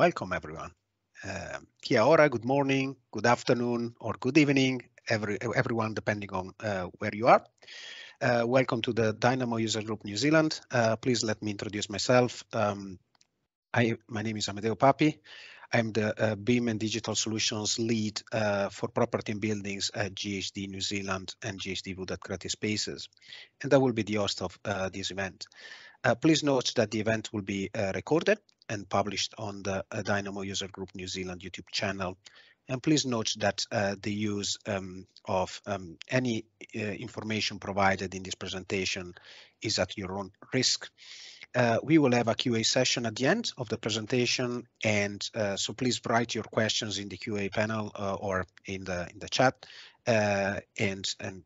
welcome everyone. Uh, kia ora, good morning, good afternoon, or good evening, every, everyone, depending on uh, where you are. Uh, welcome to the Dynamo User Group New Zealand. Uh, please let me introduce myself. Um, I, my name is Amedeo Papi. I'm the uh, BIM and Digital Solutions lead uh, for property and buildings at GHD New Zealand and GHD Wood at Creative Spaces. And I will be the host of this event. Uh, please note that the event will be uh, recorded and published on the uh, Dynamo User Group New Zealand YouTube channel. And please note that the use um, of um, any information provided in this presentation is at your own risk. Uh, we will have a QA session at the end of the presentation, and uh, so please write your questions in the QA panel uh, or in the in the chat, and and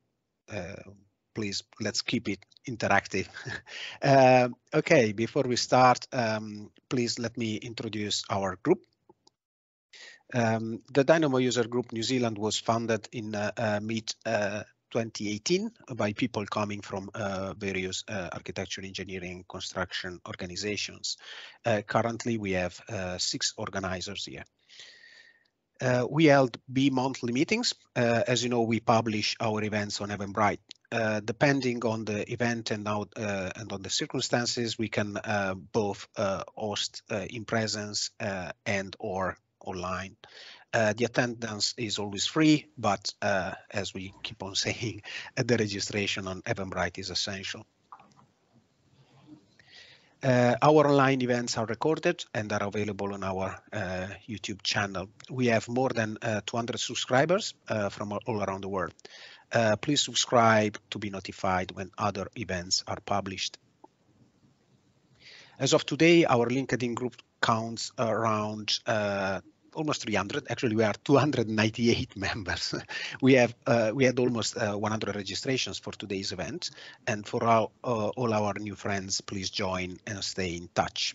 please let's keep it interactive. Uh, okay, before we start, um, please let me introduce our group. Um, the Dynamo User Group New Zealand was founded in mid 2018 by people coming from uh, various uh, architecture, engineering, construction organizations. Uh, currently, we have uh, six organizers here. Uh, we held bi-monthly meetings. Uh, as you know, we publish our events on Eventbrite. Depending on the event and, now, and on the circumstances, we can both host in presence and or online. Uh, the attendance is always free, but uh, as we keep on saying, the registration on Eventbrite is essential. Uh, our online events are recorded and are available on our uh, YouTube channel. We have more than uh, 200 subscribers uh, from all around the world. Please subscribe to be notified when other events are published. As of today, our LinkedIn group counts around almost 300. Actually, we are 298 members. we have uh, we had almost uh, 100 registrations for today's event, and for uh, all our new friends, please join and stay in touch.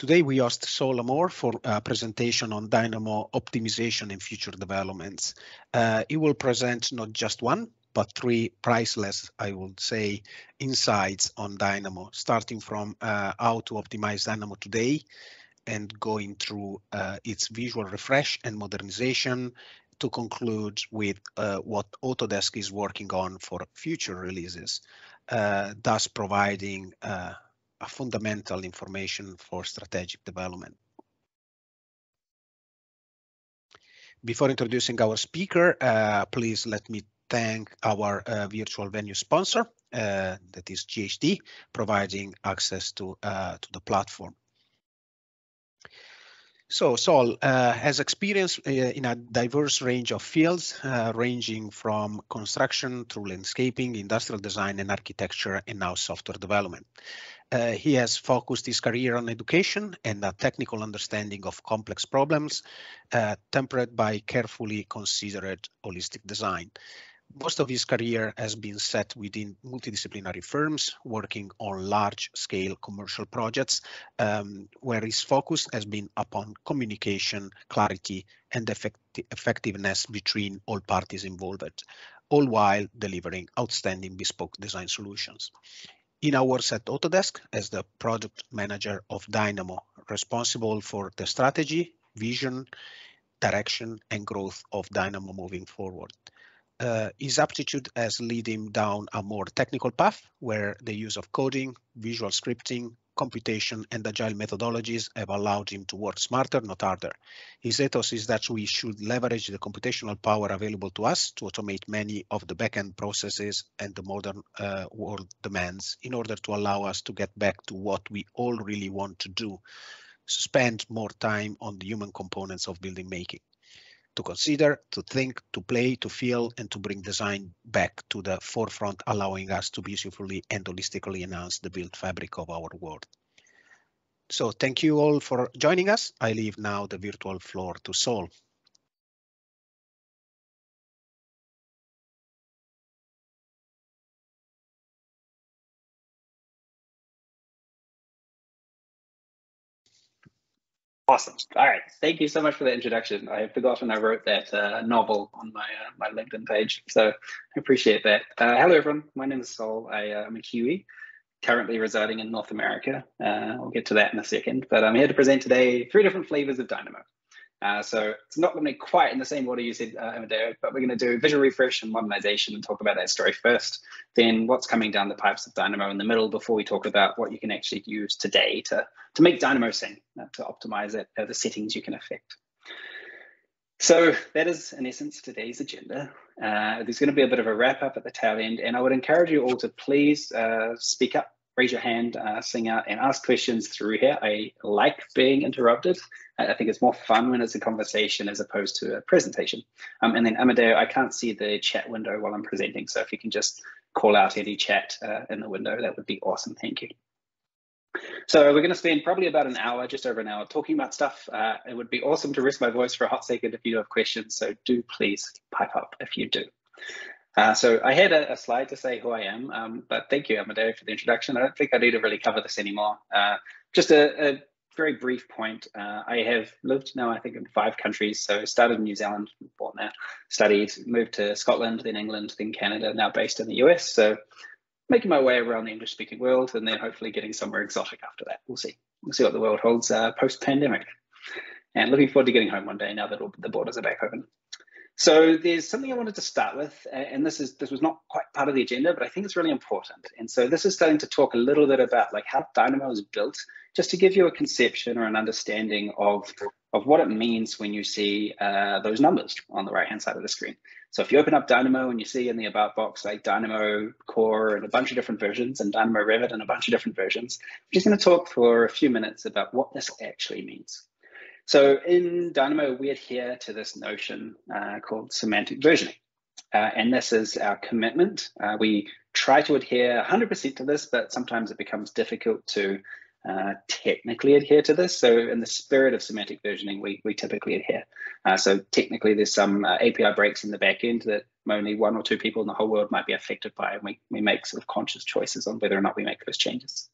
Today we asked Sol Amour for a presentation on Dynamo optimization and future developments. Uh, he will present not just one, but three priceless, I would say, insights on Dynamo, starting from uh, how to optimize Dynamo today, and going through uh, its visual refresh and modernization to conclude with uh, what Autodesk is working on for future releases, uh, thus providing uh, a fundamental information for strategic development. Before introducing our speaker, uh, please let me thank our uh, virtual venue sponsor, that is GHD, providing access to, to the platform. So Sol uh, has experience uh, in a diverse range of fields, uh, ranging from construction through landscaping, industrial design and architecture, and now software development. Uh, he has focused his career on education and a technical understanding of complex problems, uh, tempered by carefully considered holistic design most of his career has been set within multidisciplinary firms working on large scale commercial projects um, where his focus has been upon communication, clarity and effect effectiveness between all parties involved, all while delivering outstanding bespoke design solutions. In hours at Autodesk as the project manager of Dynamo, responsible for the strategy, vision, direction and growth of Dynamo moving forward. Uh, his aptitude has led him down a more technical path where the use of coding, visual scripting, computation and agile methodologies have allowed him to work smarter, not harder. His ethos is that we should leverage the computational power available to us to automate many of the backend processes and the modern uh, world demands in order to allow us to get back to what we all really want to do, spend more time on the human components of building making to consider, to think, to play, to feel, and to bring design back to the forefront, allowing us to beautifully and holistically enhance the built fabric of our world. So thank you all for joining us. I leave now the virtual floor to Sol. Awesome. All right. Thank you so much for the introduction. I had forgotten I wrote that uh, novel on my uh, my LinkedIn page, so I appreciate that. Uh, hello, everyone. My name is Sol. I, am uh, a Kiwi. currently residing in North America. Uh, I'll get to that in a second, but I'm here to present today three different flavors of Dynamo. Uh, so it's not going to be quite in the same order you said, uh, Amedeo, but we're going to do visual refresh and modernization and talk about that story first. Then what's coming down the pipes of Dynamo in the middle before we talk about what you can actually use today to, to make Dynamo sing, uh, to optimize it, uh, the settings you can affect. So that is, in essence, today's agenda. Uh, there's going to be a bit of a wrap up at the tail end, and I would encourage you all to please uh, speak up, raise your hand, uh, sing out, and ask questions through here. I like being interrupted. I think it's more fun when it's a conversation as opposed to a presentation. Um, and then Amedeo, I can't see the chat window while I'm presenting, so if you can just call out any chat uh, in the window, that would be awesome. Thank you. So we're going to spend probably about an hour, just over an hour, talking about stuff. Uh, it would be awesome to risk my voice for a hot second if you have questions. So do please pipe up if you do. Uh, so I had a, a, slide to say who I am, um, but thank you, Amedeo, for the introduction. I don't think I need to really cover this anymore. Uh, just a, a, very brief point. Uh, I have lived now, I think, in five countries. So I started in New Zealand, born there, studied, moved to Scotland, then England, then Canada, now based in the US. So making my way around the English speaking world and then hopefully getting somewhere exotic after that. We'll see. We'll see what the world holds uh, post pandemic. And looking forward to getting home one day now that all the borders are back open. So there's something I wanted to start with, and this is this was not quite part of the agenda, but I think it's really important. And so this is starting to talk a little bit about like how Dynamo is built, just to give you a conception or an understanding of of what it means when you see uh, those numbers on the right hand side of the screen. So if you open up Dynamo and you see in the about box like Dynamo Core and a bunch of different versions and Dynamo Revit and a bunch of different versions, I'm just going to talk for a few minutes about what this actually means. So in Dynamo, we adhere to this notion uh, called semantic versioning. Uh, and this is our commitment. Uh, we try to adhere 100% to this, but sometimes it becomes difficult to uh, technically adhere to this. So in the spirit of semantic versioning, we, we typically adhere. Uh, so technically there's some uh, API breaks in the back end that only one or two people in the whole world might be affected by, and we, we make sort of conscious choices on whether or not we make those changes.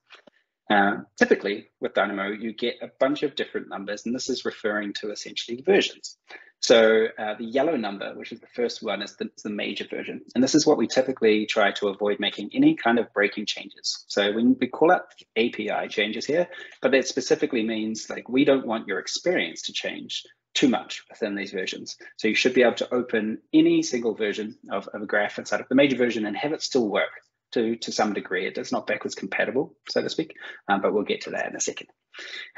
Uh, typically with Dynamo, you get a bunch of different numbers, and this is referring to essentially versions. So uh, the yellow number, which is the first one, is the, is the, major version. And this is what we typically try to avoid making any kind of breaking changes. So when we call out API changes here, but that specifically means like we don't want your experience to change too much within these versions. So you should be able to open any single version of, of a graph inside of the major version and have it still work to, to some degree. It is not backwards compatible, so to speak, um, but we'll get to that in a second.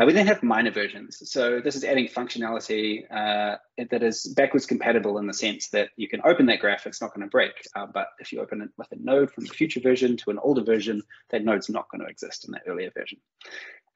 Uh, we then have minor versions. So this is adding functionality uh, that is backwards compatible in the sense that you can open that graph, it's not going to break. Uh, but if you open it with a node from the future version to an older version, that node's not going to exist in that earlier version.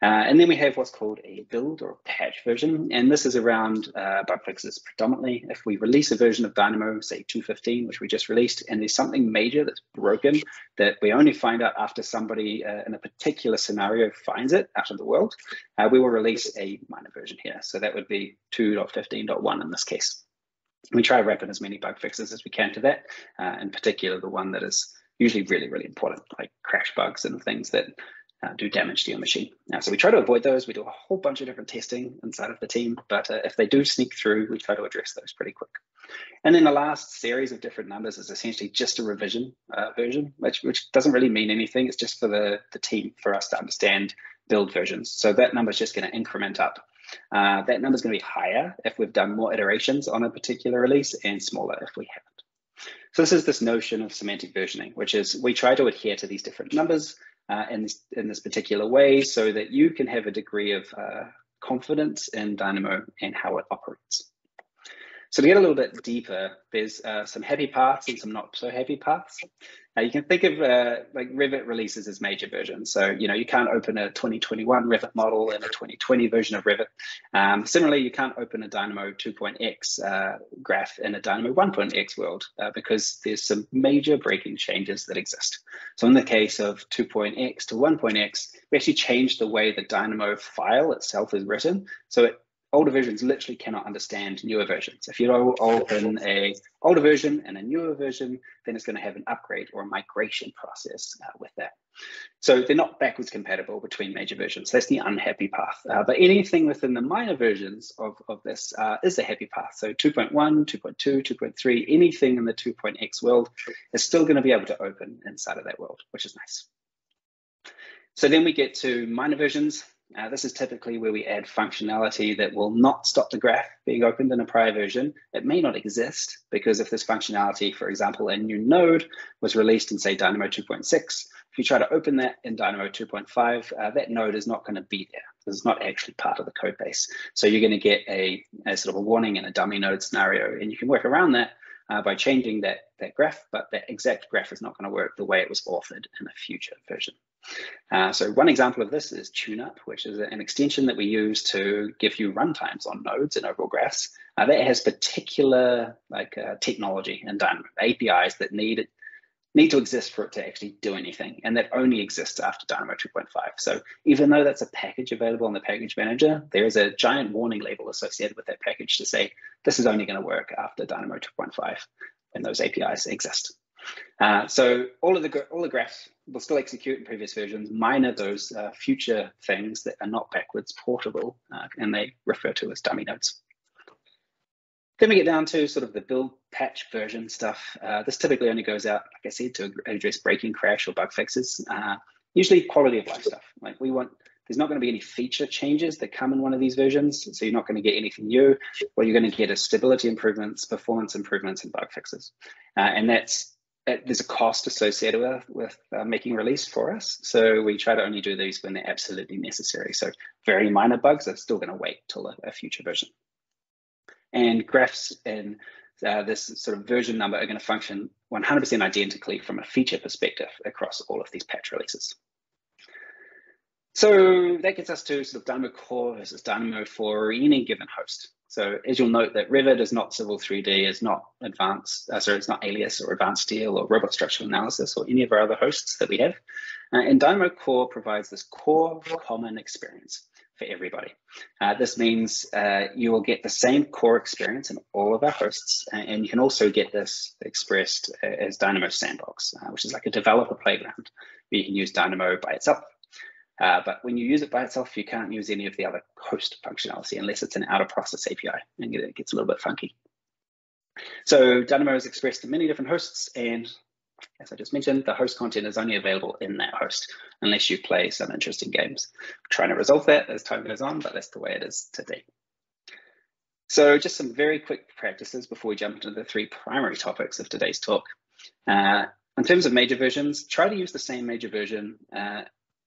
Uh, and then we have what's called a build or patch version. And this is around uh, bug fixes predominantly. If we release a version of Dynamo, say 215, which we just released, and there's something major that's broken that we only find out after somebody uh, in a particular scenario finds it out of the world, uh, we will release a minor version here. So that would be 2.15.1 in this case. We try to wrap in as many bug fixes as we can to that, uh, in particular the one that is usually really, really important, like crash bugs and things that uh, do damage to your machine. So we try to avoid those. We do a whole bunch of different testing inside of the team, but uh, if they do sneak through, we try to address those pretty quick. And then the last series of different numbers is essentially just a revision uh, version, which, which doesn't really mean anything. It's just for the, the team, for us to understand build versions. So that number is just going to increment up. Uh, that number is going to be higher if we've done more iterations on a particular release and smaller if we haven't. So this is this notion of semantic versioning, which is we try to adhere to these different numbers uh, in, this, in this particular way so that you can have a degree of uh, confidence in Dynamo and how it operates. So to get a little bit deeper, there's uh, some happy paths and some not so happy paths. Now you can think of uh, like Revit releases as major versions. So, you know, you can't open a 2021 Revit model and a 2020 version of Revit. Um, similarly, you can't open a Dynamo 2.x uh, graph in a Dynamo 1.x world uh, because there's some major breaking changes that exist. So in the case of 2.x to 1.x, we actually changed the way the Dynamo file itself is written. So it older versions literally cannot understand newer versions. If you open a older version and a newer version, then it's going to have an upgrade or a migration process uh, with that. So they're not backwards compatible between major versions. That's the unhappy path. Uh, but anything within the minor versions of, of this uh, is the happy path. So 2.1, 2.2, 2.3, anything in the 2.x world is still going to be able to open inside of that world, which is nice. So then we get to minor versions. Uh, this is typically where we add functionality that will not stop the graph being opened in a prior version. It may not exist because if this functionality, for example, a new node was released in say Dynamo 2.6, if you try to open that in Dynamo 2.5, uh, that node is not going to be there. It's not actually part of the code base. So you're going to get a, a sort of a warning in a dummy node scenario, and you can work around that uh, by changing that, that graph, but that exact graph is not going to work the way it was authored in a future version. Uh, so one example of this is TuneUp, which is an extension that we use to give you runtimes on nodes and overall graphs. Uh, that has particular like uh, technology and APIs that need need to exist for it to actually do anything, and that only exists after Dynamo 2.5. So even though that's a package available in the package manager, there is a giant warning label associated with that package to say this is only going to work after Dynamo 2.5, and those APIs exist. Uh, so all of the all the graphs will still execute in previous versions, minor those uh, future things that are not backwards portable, uh, and they refer to as dummy nodes. Then we get down to sort of the build patch version stuff. Uh, this typically only goes out, like I said, to address breaking, crash, or bug fixes. Uh, usually quality of life stuff. Like we want, there's not going to be any feature changes that come in one of these versions, so you're not going to get anything new. What you're going to get is stability improvements, performance improvements, and bug fixes. Uh, and that's there's a cost associated with, with uh, making release for us. So we try to only do these when they're absolutely necessary. So very minor bugs are still going to wait till a, a, future version. And graphs and uh, this sort of version number are going to function 100% identically from a feature perspective across all of these patch releases. So that gets us to sort of Dynamo Core versus Dynamo for any given host. So as you'll note that Revit is not Civil 3D, is not advanced, uh, sorry, it's not Alias or Advanced Steel or Robot Structural Analysis or any of our other hosts that we have. Uh, and Dynamo Core provides this core common experience for everybody. Uh, this means uh, you will get the same core experience in all of our hosts, and you can also get this expressed as Dynamo Sandbox, uh, which is like a developer playground where you can use Dynamo by itself uh, but when you use it by itself, you can't use any of the other host functionality unless it's an out of process API, and it gets a little bit funky. So Dynamo is expressed in many different hosts, and as I just mentioned, the host content is only available in that host unless you play some interesting games. Trying to resolve that as time goes on, but that's the way it is today. So just some very quick practices before we jump into the three primary topics of today's talk. Uh, in terms of major versions, try to use the same major version uh,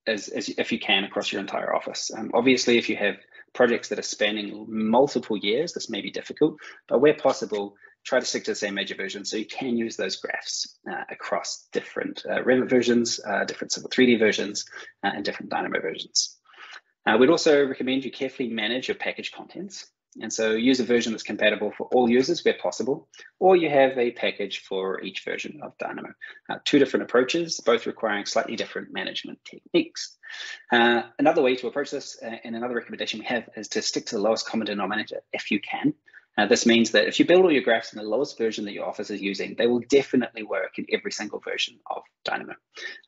as, as if you can across your entire office. Um, obviously, if you have projects that are spanning multiple years, this may be difficult, but where possible, try to stick to the same major version so you can use those graphs uh, across different uh, Revit versions, uh, different Civil 3D versions, uh, and different Dynamo versions. Uh, we'd also recommend you carefully manage your package contents. And so use a version that's compatible for all users where possible, or you have a package for each version of Dynamo. Uh, two different approaches, both requiring slightly different management techniques. Another way to approach this, and another recommendation we have, is to stick to the lowest common denominator if you can. Uh, this means that if you build all your graphs in the lowest version that your office is using, they will definitely work in every single version of Dynamo.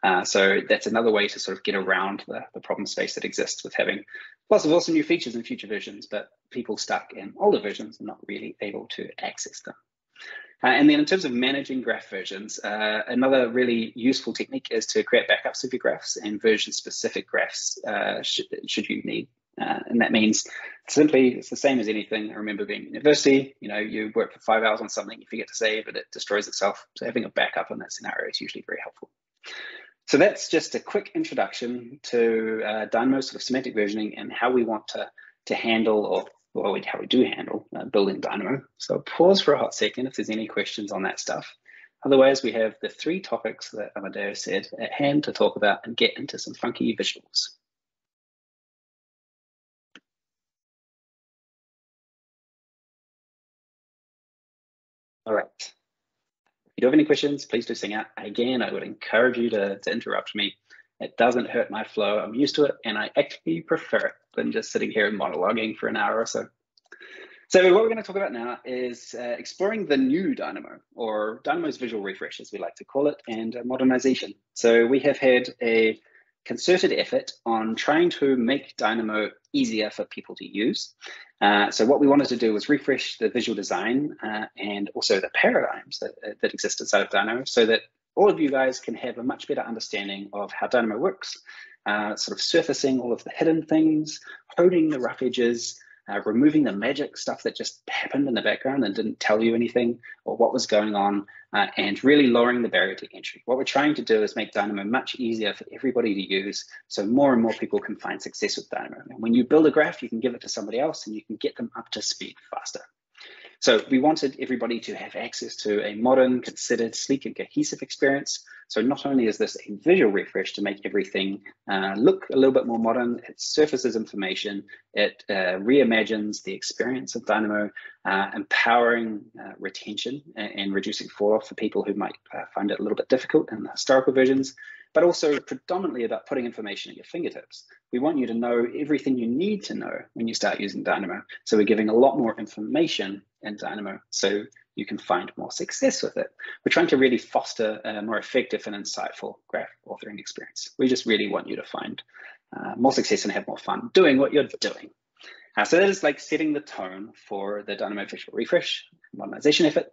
Uh, so that's another way to sort of get around the, the problem space that exists with having lots of awesome new features in future versions, but people stuck in older versions are not really able to access them. Uh, and then in terms of managing graph versions, uh, another really useful technique is to create backups of your graphs and version specific graphs uh, should, should you need uh, and that means simply it's the same as anything. I remember being in university, you know, you work for five hours on something, you forget to save it, it destroys itself. So having a backup in that scenario is usually very helpful. So that's just a quick introduction to uh, Dynamo sort of semantic versioning and how we want to, to handle or well, how we do handle uh, building Dynamo. So pause for a hot second if there's any questions on that stuff. Otherwise, we have the three topics that Amedeo said at hand to talk about and get into some funky visuals. All right. If you do have any questions, please do sing out. Again, I would encourage you to, to interrupt me. It doesn't hurt my flow. I'm used to it, and I actually prefer it than just sitting here and monologuing for an hour or so. So what we're going to talk about now is uh, exploring the new Dynamo, or Dynamo's visual refresh, as we like to call it, and uh, modernization. So we have had a concerted effort on trying to make Dynamo easier for people to use. Uh, so what we wanted to do was refresh the visual design uh, and also the paradigms that, uh, that exist inside of Dynamo so that all of you guys can have a much better understanding of how Dynamo works, uh, sort of surfacing all of the hidden things, honing the rough edges, uh, removing the magic stuff that just happened in the background and didn't tell you anything or what was going on, uh, and really lowering the barrier to entry. What we're trying to do is make Dynamo much easier for everybody to use so more and more people can find success with Dynamo. And when you build a graph, you can give it to somebody else and you can get them up to speed faster. So we wanted everybody to have access to a modern, considered, sleek and cohesive experience. So not only is this a visual refresh to make everything uh, look a little bit more modern, it surfaces information, it uh, reimagines the experience of Dynamo, uh, empowering uh, retention and, and, reducing fall off for people who might uh, find it a little bit difficult in the historical versions, but also predominantly about putting information at your fingertips. We want you to know everything you need to know when you start using Dynamo. So we're giving a lot more information in Dynamo so you can find more success with it. We're trying to really foster a more effective and insightful graph authoring experience. We just really want you to find uh, more success and have more fun doing what you're doing. Uh, so that is like setting the tone for the Dynamo Visual Refresh modernization effort.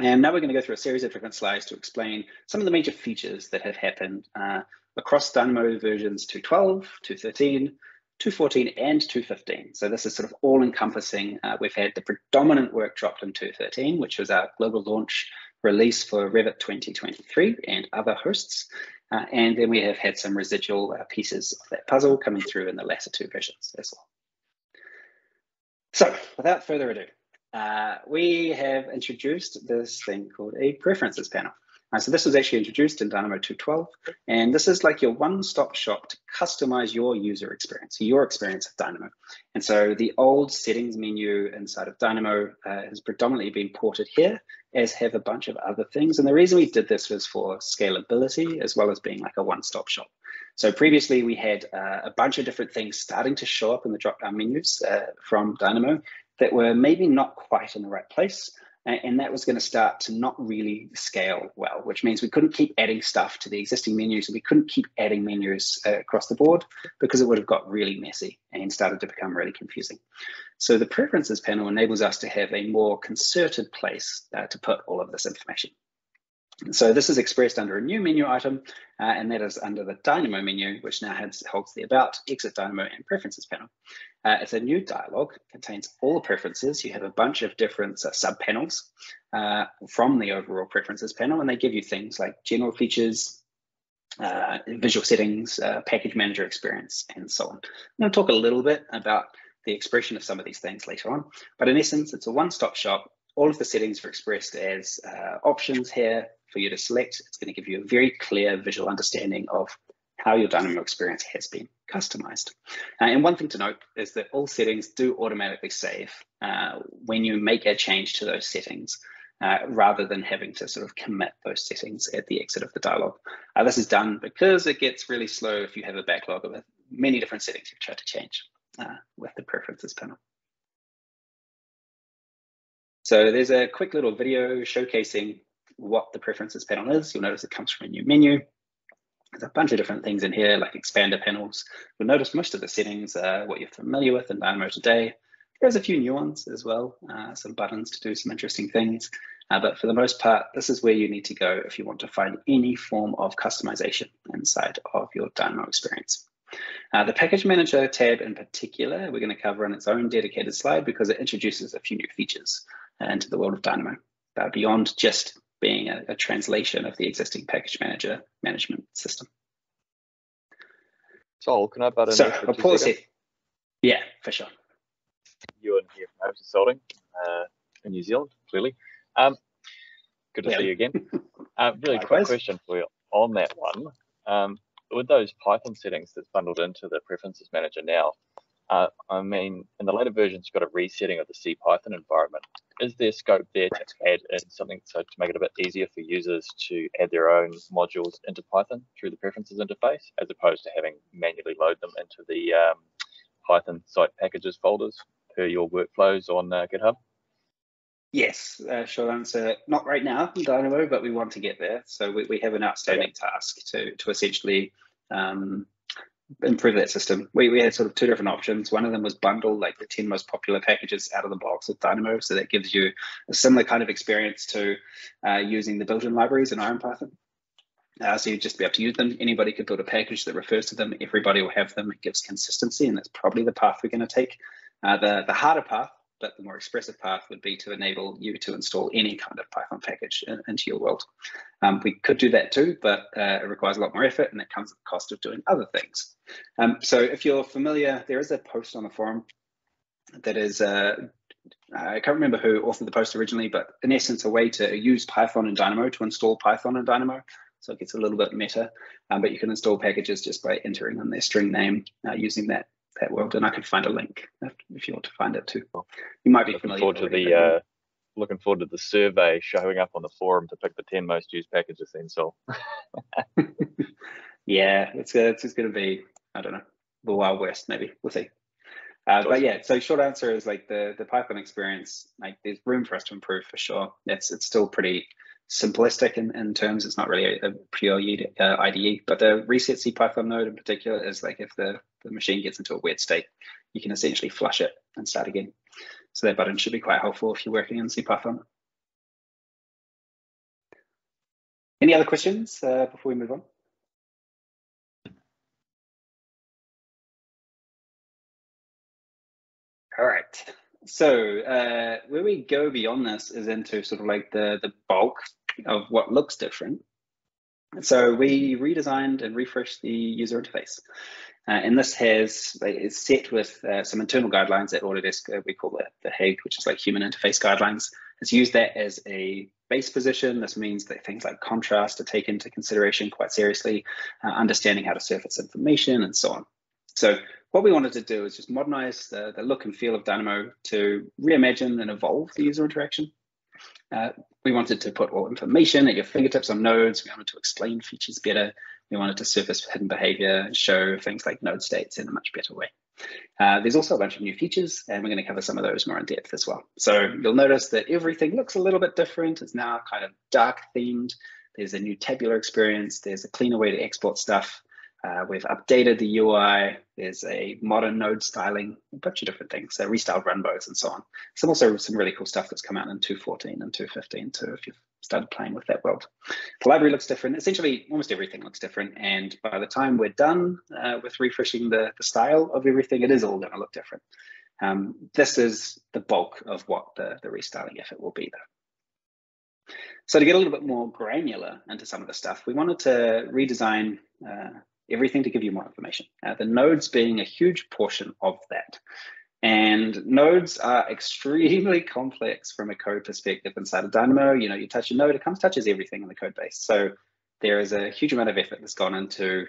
And now we're going to go through a series of different slides to explain some of the major features that have happened uh, across Dynamo versions 2.12, 2.13, 214 and 215. So this is sort of all encompassing. Uh, we've had the predominant work dropped in 213, which was our global launch release for Revit 2023 and other hosts. Uh, and then we have had some residual uh, pieces of that puzzle coming through in the latter two versions as well. So without further ado, uh, we have introduced this thing called a preferences panel. Uh, so this was actually introduced in Dynamo 2.12, and this is like your one-stop shop to customize your user experience, your experience of Dynamo. And so the old settings menu inside of Dynamo uh, has predominantly been ported here, as have a bunch of other things. And the reason we did this was for scalability, as well as being like a one-stop shop. So previously we had uh, a bunch of different things starting to show up in the drop-down menus uh, from Dynamo that were maybe not quite in the right place and that was going to start to not really scale well, which means we couldn't keep adding stuff to the existing menus and we couldn't keep adding menus uh, across the board because it would have got really messy and started to become really confusing. So the preferences panel enables us to have a more concerted place uh, to put all of this information. So this is expressed under a new menu item, uh, and that is under the Dynamo menu, which now has, holds the About, Exit Dynamo, and Preferences panel. Uh, it's a new dialog, contains all the preferences. You have a bunch of different uh, sub-panels uh, from the overall Preferences panel, and they give you things like general features, uh, visual settings, uh, package manager experience, and so on. I'm going to talk a little bit about the expression of some of these things later on, but in essence, it's a one-stop shop all of the settings are expressed as uh, options here for you to select. It's going to give you a very clear visual understanding of how your Dynamo experience has been customized. Uh, and one thing to note is that all settings do automatically save uh, when you make a change to those settings. Uh, rather than having to sort of commit those settings at the exit of the dialog. Uh, this is done because it gets really slow if you have a backlog of many different settings you've tried to change uh, with the preferences panel. So there's a quick little video showcasing what the preferences panel is. You'll notice it comes from a new menu. There's a bunch of different things in here, like expander panels. You'll notice most of the settings are what you're familiar with in Dynamo today. There's a few new ones as well, uh, some buttons to do some interesting things. Uh, but for the most part, this is where you need to go if you want to find any form of customization inside of your Dynamo experience. Uh, the package manager tab in particular, we're going to cover in its own dedicated slide because it introduces a few new features into the world of Dynamo beyond just being a, a, translation of the existing package manager management system. So can I butt in? So I'll pause it. Yeah, for sure. Ewan here from Harris Consulting uh, in New Zealand, clearly. Um, good to yeah. see you again. Uh, really quick question for you on that one. Um, with those Python settings that's bundled into the preferences manager now, uh, I mean, in the later versions, you've got a resetting of the C Python environment. Is there scope there to add in something so to make it a bit easier for users to add their own modules into Python through the preferences interface, as opposed to having manually load them into the um, Python site packages folders per your workflows on uh, GitHub? Yes, uh, short answer. Not right now in Dynamo, but we want to get there. So we, we have an outstanding task to to essentially um, improve that system. We, we had sort of two different options. One of them was bundle like the 10 most popular packages out of the box with Dynamo. So that gives you a similar kind of experience to uh, using the built-in libraries in IronPython. Uh, so you'd just be able to use them. Anybody could build a package that refers to them. Everybody will have them. It gives consistency, and that's probably the path we're going to take. Uh, the, the harder path, but the more expressive path would be to enable you to install any kind of Python package in, into your world. Um, we could do that too, but uh, it requires a lot more effort, and it comes at the cost of doing other things. Um, so if you're familiar, there is a post on the forum that is uh, I can't remember who authored the post originally, but in essence, a way to use Python and Dynamo to install Python and Dynamo. So it gets a little bit meta, um, but you can install packages just by entering in their string name uh, using that that world. And I can find a link if, you want to find it too. You might be looking familiar. Forward to the, uh, looking forward to the survey showing up on the forum to pick the 10 most used packages then. So yeah, it's, uh, it's just going to be, I don't know, the Wild West maybe. We'll see. Uh, but yeah, so short answer is like the the Python experience, like there's room for us to improve for sure. It's it's still pretty simplistic in, in terms. It's not really a, a pure uh, IDE, but the reset C Python node in particular is like if the, the machine gets into a weird state, you can essentially flush it and start again. So that button should be quite helpful if you're working in CPython. Any other questions uh, before we move on? All right. So uh, where we go beyond this is into sort of like the the bulk of what looks different. So we redesigned and refreshed the user interface. Uh, and this has is set with uh, some internal guidelines at Autodesk. Uh, we call it the HIG, which is like human interface guidelines. It's used that as a base position. This means that things like contrast are taken into consideration quite seriously, uh, understanding how to surface information and so on. So what we wanted to do is just modernize the, the look and feel of Dynamo to reimagine and evolve the user interaction. Uh, we wanted to put all information at your fingertips on nodes. We wanted to explain features better. We wanted to surface hidden behavior and show things like node states in a much better way. Uh, there's also a bunch of new features, and we're going to cover some of those more in depth as well. So you'll notice that everything looks a little bit different. It's now kind of dark themed. There's a new tabular experience. There's a cleaner way to export stuff. Uh, we've updated the UI. There's a modern node styling, a bunch of different things. So restyled runbows and so on. Some also some really cool stuff that's come out in 2.14 and 2.15 too, if you've started playing with that world. The library looks different. Essentially, almost everything looks different. And by the time we're done uh, with refreshing the, the style of everything, it is all going to look different. Um, this is the bulk of what the, the restyling effort will be though. So to get a little bit more granular into some of the stuff, we wanted to redesign uh, everything to give you more information. Uh, the nodes being a huge portion of that. And nodes are extremely complex from a code perspective inside of Dynamo. You know, you touch a node, it comes touches everything in the code base. So there is a huge amount of effort that's gone into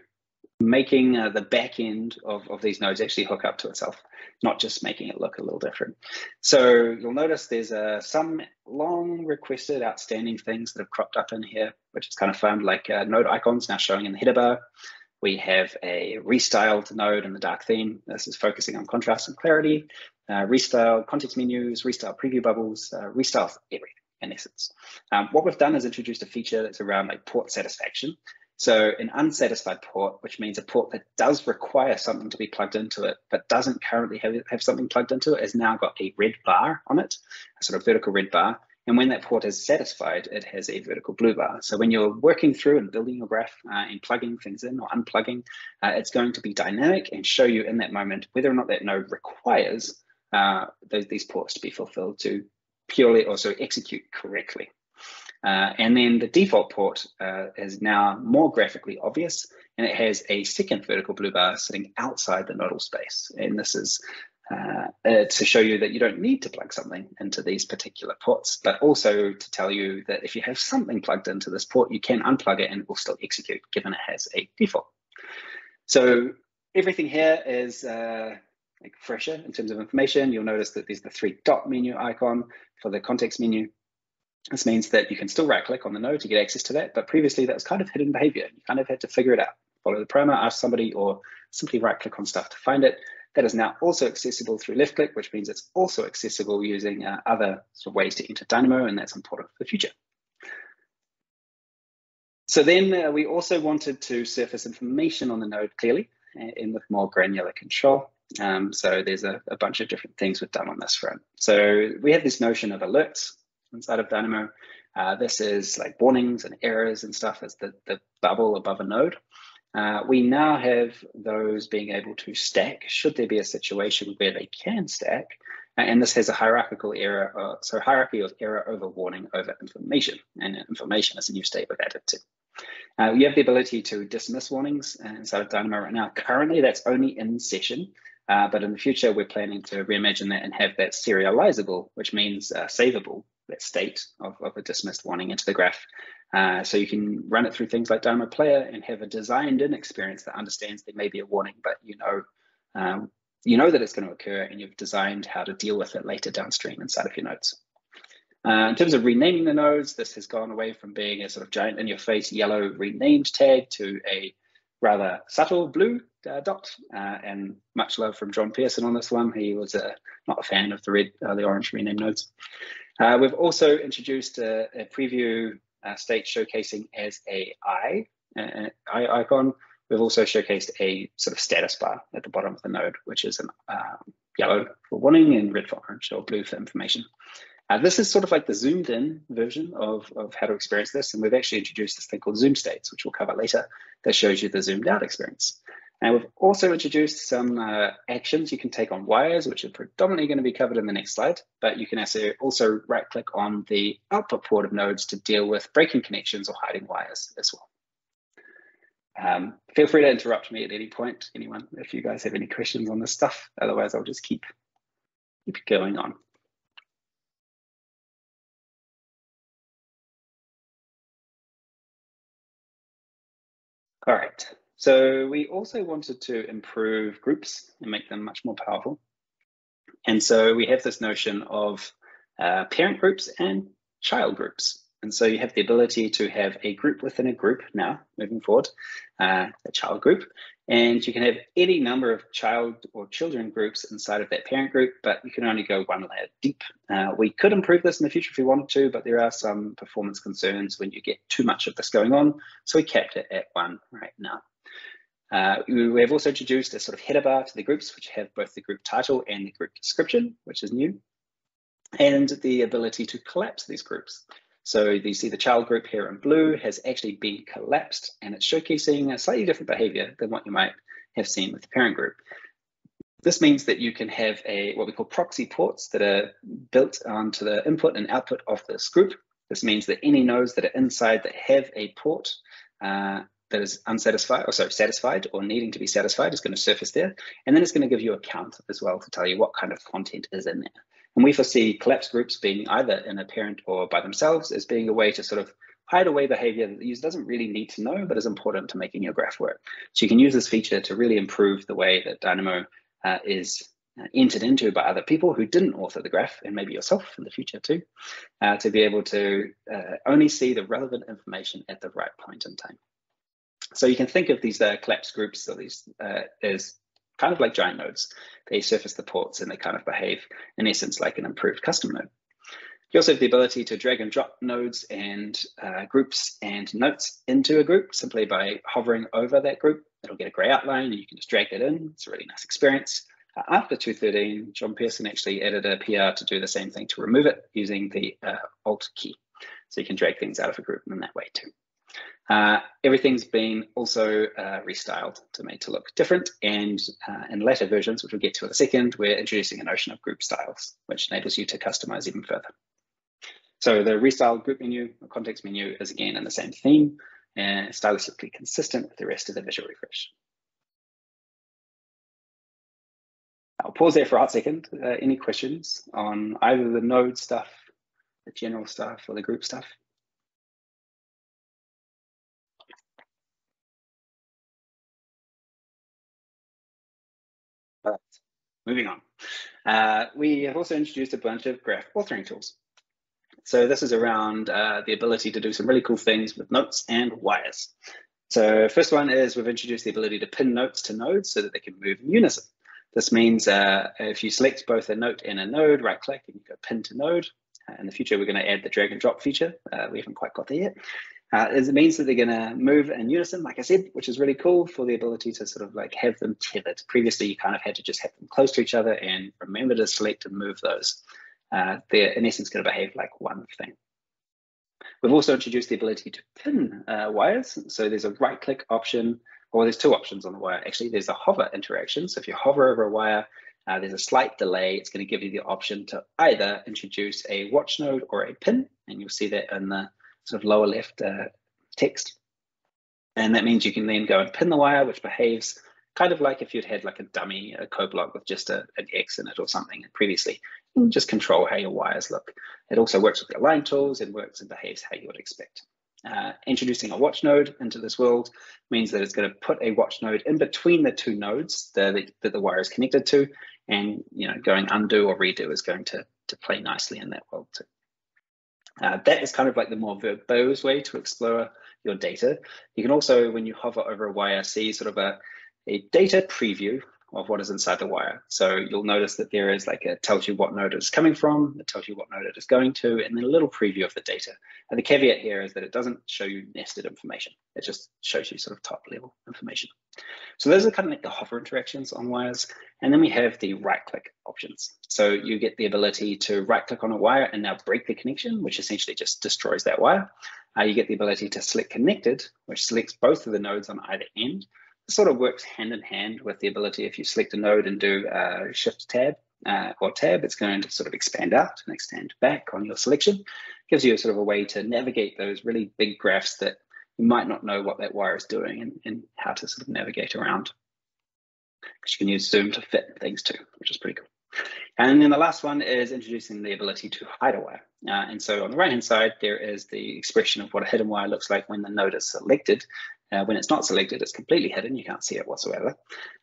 making uh, the back end of, of these nodes actually hook up to itself, not just making it look a little different. So you'll notice there's uh, some long requested outstanding things that have cropped up in here, which is kind of fun, like uh, node icons now showing in the header bar. We have a restyled node in the dark theme. This is focusing on contrast and clarity, uh, restyled context menus, restyled preview bubbles, uh, restyled everything in essence. Um, what we've done is introduced a feature that's around like port satisfaction. So an unsatisfied port, which means a port that does require something to be plugged into it, but doesn't currently have, have something plugged into it, has now got a red bar on it, a sort of vertical red bar. And when that port is satisfied, it has a vertical blue bar. So when you're working through and building your graph uh, and plugging things in or unplugging, uh, it's going to be dynamic and show you in that moment whether or not that node requires uh, those, these ports to be fulfilled to purely also execute correctly. Uh, and then the default port uh, is now more graphically obvious, and it has a second vertical blue bar sitting outside the nodal space. And this is uh, uh, to show you that you don't need to plug something into these particular ports, but also to tell you that if you have something plugged into this port, you can unplug it and it will still execute given it has a default. So everything here is uh, like fresher in terms of information. You'll notice that there's the three dot menu icon for the context menu. This means that you can still right click on the node to get access to that, but previously that was kind of hidden behavior. You kind of had to figure it out, follow the parameter, ask somebody, or simply right click on stuff to find it. That is now also accessible through left click, which means it's also accessible using uh, other sort of ways to enter Dynamo, and that's important for the future. So then uh, we also wanted to surface information on the node clearly and with more granular control. Um, so there's a, a, bunch of different things we've done on this front. So we have this notion of alerts inside of Dynamo. Uh, this is like warnings and errors and stuff as the, the bubble above a node. Uh, we now have those being able to stack should there be a situation where they can stack. Uh, and this has a hierarchical error, uh, so hierarchy of error over warning over information. And information is a new state we've added to. Uh, you have the ability to dismiss warnings inside of Dynamo right now. Currently, that's only in session. Uh, but in the future, we're planning to reimagine that and have that serializable, which means uh, savable, that state of, of a dismissed warning into the graph. Uh, so you can run it through things like Dynamo Player and have a designed-in experience that understands there may be a warning, but you know, um, you know that it's going to occur, and you've designed how to deal with it later downstream inside of your nodes. Uh, in terms of renaming the nodes, this has gone away from being a sort of giant in-your-face yellow renamed tag to a rather subtle blue uh, dot. Uh, and much love from John Pierson on this one. He was uh, not a fan of the red, the orange rename nodes. We've also introduced a, a preview state showcasing as a eye, uh, eye icon. We've also showcased a sort of status bar at the bottom of the node, which is an um, yellow for warning and red for orange or blue for information. Uh, this is sort of like the zoomed in version of, of how to experience this. And we've actually introduced this thing called zoom states, which we'll cover later, that shows you the zoomed out experience. And we've also introduced some uh, actions you can take on wires, which are predominantly going to be covered in the next slide, but you can also, also right click on the output port of nodes to deal with breaking connections or hiding wires as well. Um, feel free to interrupt me at any point, anyone, if you guys have any questions on this stuff. Otherwise, I'll just keep, keep going on. All right. So we also wanted to improve groups and make them much more powerful. And so we have this notion of uh, parent groups and child groups. And so you have the ability to have a group within a group now, moving forward, uh, a child group. And you can have any number of child or children groups inside of that parent group, but you can only go one layer deep. Uh, we could improve this in the future if we wanted to, but there are some performance concerns when you get too much of this going on. So we kept it at one right now. Uh, we have also introduced a sort of header bar to the groups, which have both the group title and the group description, which is new, and the ability to collapse these groups. So you see the child group here in blue has actually been collapsed and it's showcasing a slightly different behavior than what you might have seen with the parent group. This means that you can have a what we call proxy ports that are built onto the input and output of this group. This means that any nodes that are inside that have a port uh, that is unsatisfied or sorry satisfied or needing to be satisfied is going to surface there. And then it's going to give you a count as well to tell you what kind of content is in there. And we foresee collapse groups being either in a parent or by themselves as being a way to sort of hide away behavior that the user doesn't really need to know but is important to making your graph work. So you can use this feature to really improve the way that dynamo uh, is uh, entered into by other people who didn't author the graph and maybe yourself in the future too uh, to be able to uh, only see the relevant information at the right point in time so you can think of these uh, collapse groups or these uh, as kind of like giant nodes. They surface the ports and they kind of behave in essence like an improved custom node. You also have the ability to drag and drop nodes and uh, groups and notes into a group simply by hovering over that group. It'll get a gray outline and you can just drag that in. It's a really nice experience. Uh, after 213, John Pierson actually added a PR to do the same thing to remove it using the uh, Alt key. So you can drag things out of a group in that way too. Uh, everything's been also uh, restyled to make to look different. And uh, in later versions, which we'll get to in a second, we're introducing a notion of group styles, which enables you to customize even further. So the restyled group menu or context menu is again in the same theme and stylistically consistent with the rest of the visual refresh. I'll pause there for a hot second. Uh, any questions on either the node stuff, the general stuff, or the group stuff? But moving on. Uh, we have also introduced a bunch of graph authoring tools. So this is around uh, the ability to do some really cool things with notes and wires. So first one is we've introduced the ability to pin notes to nodes so that they can move in unison. This means uh, if you select both a note and a node, right click and you go pin to node. Uh, in the future, we're going to add the drag and drop feature. Uh, we haven't quite got there yet. Uh, it means that they're going to move in unison, like I said, which is really cool for the ability to sort of like have them tethered. Previously, you kind of had to just have them close to each other and remember to select and move those. Uh, they're in essence going to behave like one thing. We've also introduced the ability to pin uh, wires. So there's a right click option, or there's two options on the wire. Actually, there's a hover interaction. So if you hover over a wire, uh, there's a slight delay. It's going to give you the option to either introduce a watch node or a pin, and you'll see that in the sort of lower left uh, text. And that means you can then go and pin the wire, which behaves kind of like if you'd had like a dummy, a code block with just a, an X in it or something previously. You just control how your wires look. It also works with the line tools and works and behaves how you would expect. Uh, introducing a watch node into this world means that it's going to put a watch node in between the two nodes that, that the wire is connected to, and you know going undo or redo is going to to play nicely in that world too. Uh, that is kind of like the more verbose way to explore your data. You can also, when you hover over a see sort of a, a data preview of what is inside the wire. So you'll notice that there is like it tells you what node it's coming from, it tells you what node it is going to, and then a little preview of the data. And the caveat here is that it doesn't show you nested information. It just shows you sort of top level information. So those are kind of like the hover interactions on wires. And then we have the right click options. So you get the ability to right click on a wire and now break the connection, which essentially just destroys that wire. Uh, you get the ability to select connected, which selects both of the nodes on either end sort of works hand in hand with the ability if you select a node and do a shift tab uh, or tab, it's going to sort of expand out and extend back on your selection. Gives you a sort of a way to navigate those really big graphs that you might not know what that wire is doing and, and how to sort of navigate around. Because you can use zoom to fit things too, which is pretty cool. And then the last one is introducing the ability to hide a wire. Uh, and so on the right hand side, there is the expression of what a hidden wire looks like when the node is selected. Uh, when it's not selected, it's completely hidden. You can't see it whatsoever.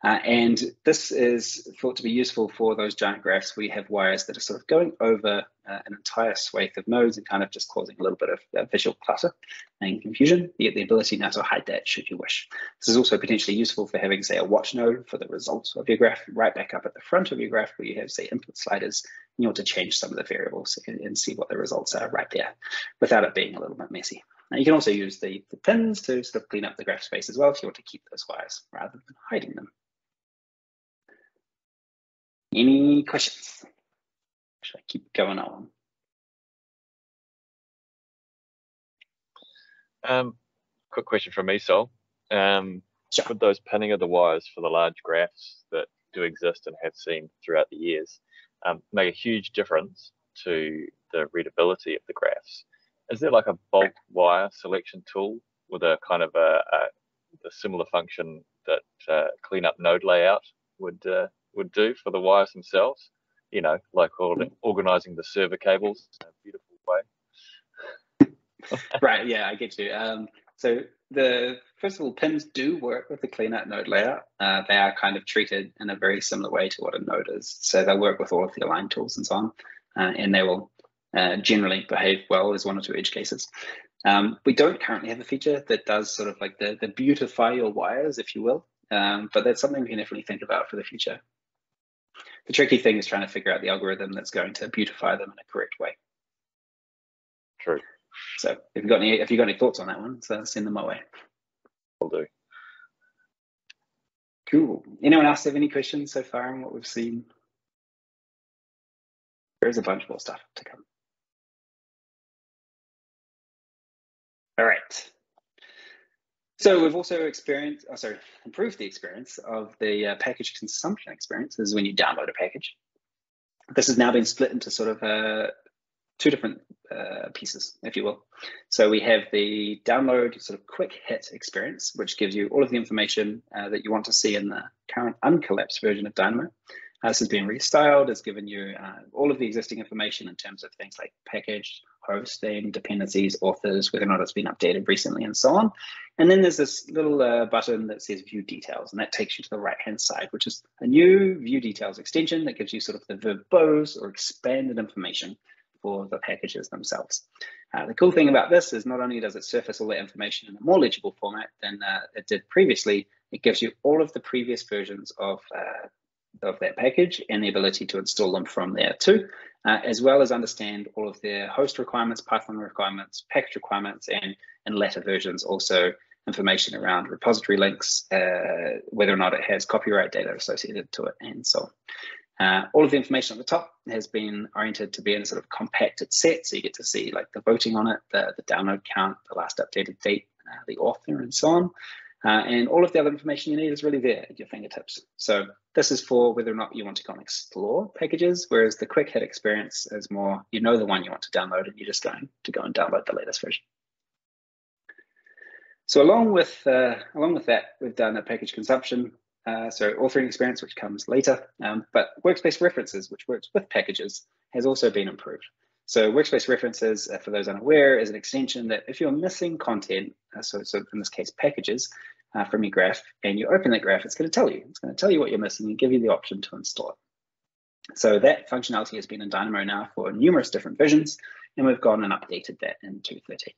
Uh, and this is thought to be useful for those giant graphs where you have wires that are sort of going over uh, an entire swathe of nodes and kind of just causing a little bit of uh, visual clutter and confusion. You get the ability now to hide that should you wish. This is also potentially useful for having, say, a watch node for the results of your graph right back up at the front of your graph where you have, say, input sliders. You want to change some of the variables and, and see what the results are right there without it being a little bit messy. Now you can also use the, the pins to sort of clean up the graph space as well if you want to keep those wires rather than hiding them. Any questions? Should I keep going on? Um, quick question from me, Sol. Um, sure. Could those pinning of the wires for the large graphs that do exist and have seen throughout the years um, make a huge difference to the readability of the graphs? Is there like a bulk wire selection tool with a kind of a, a, similar function that uh, cleanup node layout would uh, would do for the wires themselves? You know, like organizing the server cables in a beautiful way. right. Yeah, I get you. Um, so the first of all, pins do work with the cleanup node layout. Uh, they are kind of treated in a very similar way to what a node is. So they'll work with all of the align tools and so on, uh, and they will uh, generally behave well as one or two edge cases. Um, we don't currently have a feature that does sort of like the, the beautify your wires, if you will, um, but that's something we can definitely think about for the future. The tricky thing is trying to figure out the algorithm that's going to beautify them in a correct way. True. So if you've got any, if you've got any thoughts on that one, so send them my way. I'll do. Cool. Anyone else have any questions so far on what we've seen? There's a bunch more stuff to come. All right. So we've also experienced, oh, sorry, improved the experience of the uh, package consumption experience. This is when you download a package. This has now been split into sort of uh, two different uh, pieces, if you will. So we have the download sort of quick hit experience, which gives you all of the information uh, that you want to see in the current uncollapsed version of Dynamo. Uh, this has been restyled. It's given you uh, all of the existing information in terms of things like package, hosting, dependencies, authors, whether or not it's been updated recently, and so on. And then there's this little uh, button that says View Details, and that takes you to the right-hand side, which is a new View Details extension that gives you sort of the verbose or expanded information for the packages themselves. Uh, the cool thing about this is not only does it surface all that information in a more legible format than uh, it did previously, it gives you all of the previous versions of uh, of that package and the ability to install them from there too, uh, as well as understand all of their host requirements, Python requirements, package requirements, and in later versions also information around repository links, uh, whether or not it has copyright data associated to it, and so on. Uh, all of the information at the top has been oriented to be in a sort of compacted set. So you get to see like the voting on it, the, the download count, the last updated date, uh, the author and so on. Uh, and all of the other information you need is really there at your fingertips. So this is for whether or not you want to go and explore packages, whereas the quick hit experience is more, you know the one you want to download and you're just going to go and download the latest version. So along with, uh, along with that, we've done a package consumption uh, so authoring experience, which comes later, um, but workspace references, which works with packages, has also been improved. So workspace references, uh, for those unaware, is an extension that if you're missing content, uh, so, so in this case, packages uh, from your graph, and you open that graph, it's going to tell you. It's going to tell you what you're missing and give you the option to install it. So that functionality has been in Dynamo now for numerous different versions, and we've gone and updated that in 2.13.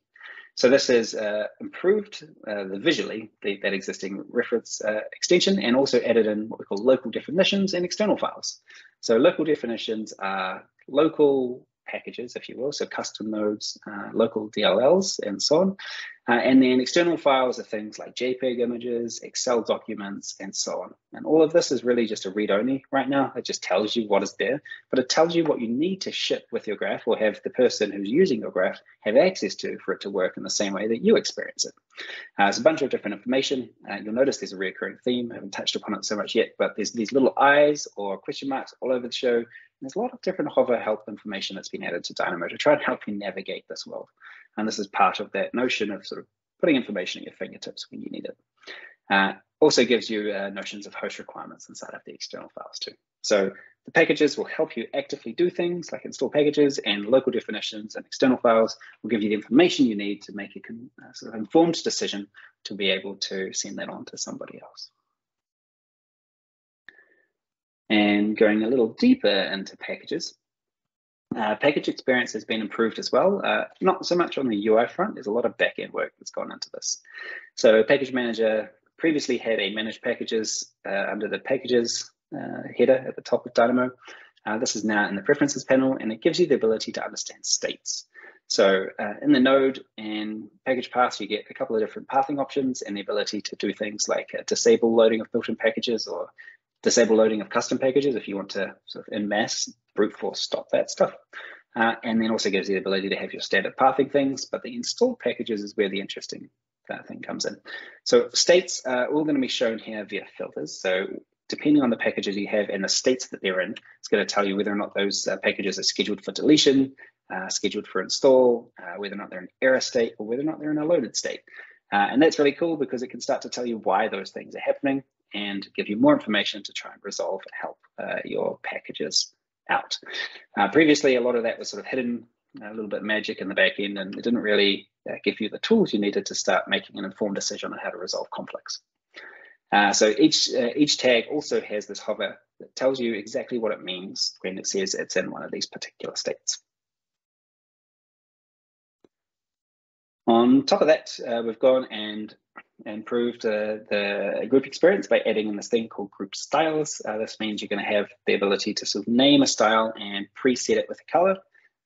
So this has uh, improved uh, the visually the, that existing reference uh, extension and also added in what we call local definitions and external files. So local definitions are local packages, if you will, so custom nodes, uh, local DLLs, and so on. Uh, and then external files are things like JPEG images, Excel documents, and so on. And all of this is really just a read-only right now. It just tells you what is there, but it tells you what you need to ship with your graph or have the person who's using your graph have access to for it to work in the same way that you experience it. Uh, it's a bunch of different information. Uh, you'll notice there's a recurring theme. I haven't touched upon it so much yet, but there's these little eyes or question marks all over the show there's a lot of different hover help information that's been added to Dynamo to try and help you navigate this world. And this is part of that notion of sort of putting information at your fingertips when you need it. Uh, also gives you uh, notions of host requirements inside of the external files too. So the packages will help you actively do things like install packages and local definitions and external files will give you the information you need to make a uh, sort of informed decision to be able to send that on to somebody else. And going a little deeper into packages, uh, package experience has been improved as well, uh, not so much on the UI front, there's a lot of backend work that's gone into this. So Package Manager previously had a manage packages uh, under the packages uh, header at the top of Dynamo. Uh, this is now in the preferences panel and it gives you the ability to understand states. So uh, in the node and package paths, you get a couple of different pathing options and the ability to do things like disable loading of built-in packages or disable loading of custom packages if you want to sort of in mass brute force stop that stuff. Uh, and then also gives you the ability to have your standard pathing things, but the installed packages is where the interesting uh, thing comes in. So states are all going to be shown here via filters. So depending on the packages you have and the states that they're in, it's going to tell you whether or not those uh, packages are scheduled for deletion, uh, scheduled for install, uh, whether or not they're in error state, or whether or not they're in a loaded state. Uh, and that's really cool because it can start to tell you why those things are happening and give you more information to try and resolve and help uh, your packages out. Uh, previously, a lot of that was sort of hidden, a little bit magic in the back end, and it didn't really uh, give you the tools you needed to start making an informed decision on how to resolve conflicts. Uh, so each uh, each tag also has this hover that tells you exactly what it means when it says it's in one of these particular states. On top of that, uh, we've gone and improved uh, the group experience by adding in this thing called group styles. Uh, this means you're going to have the ability to sort of name a style and preset it with a color.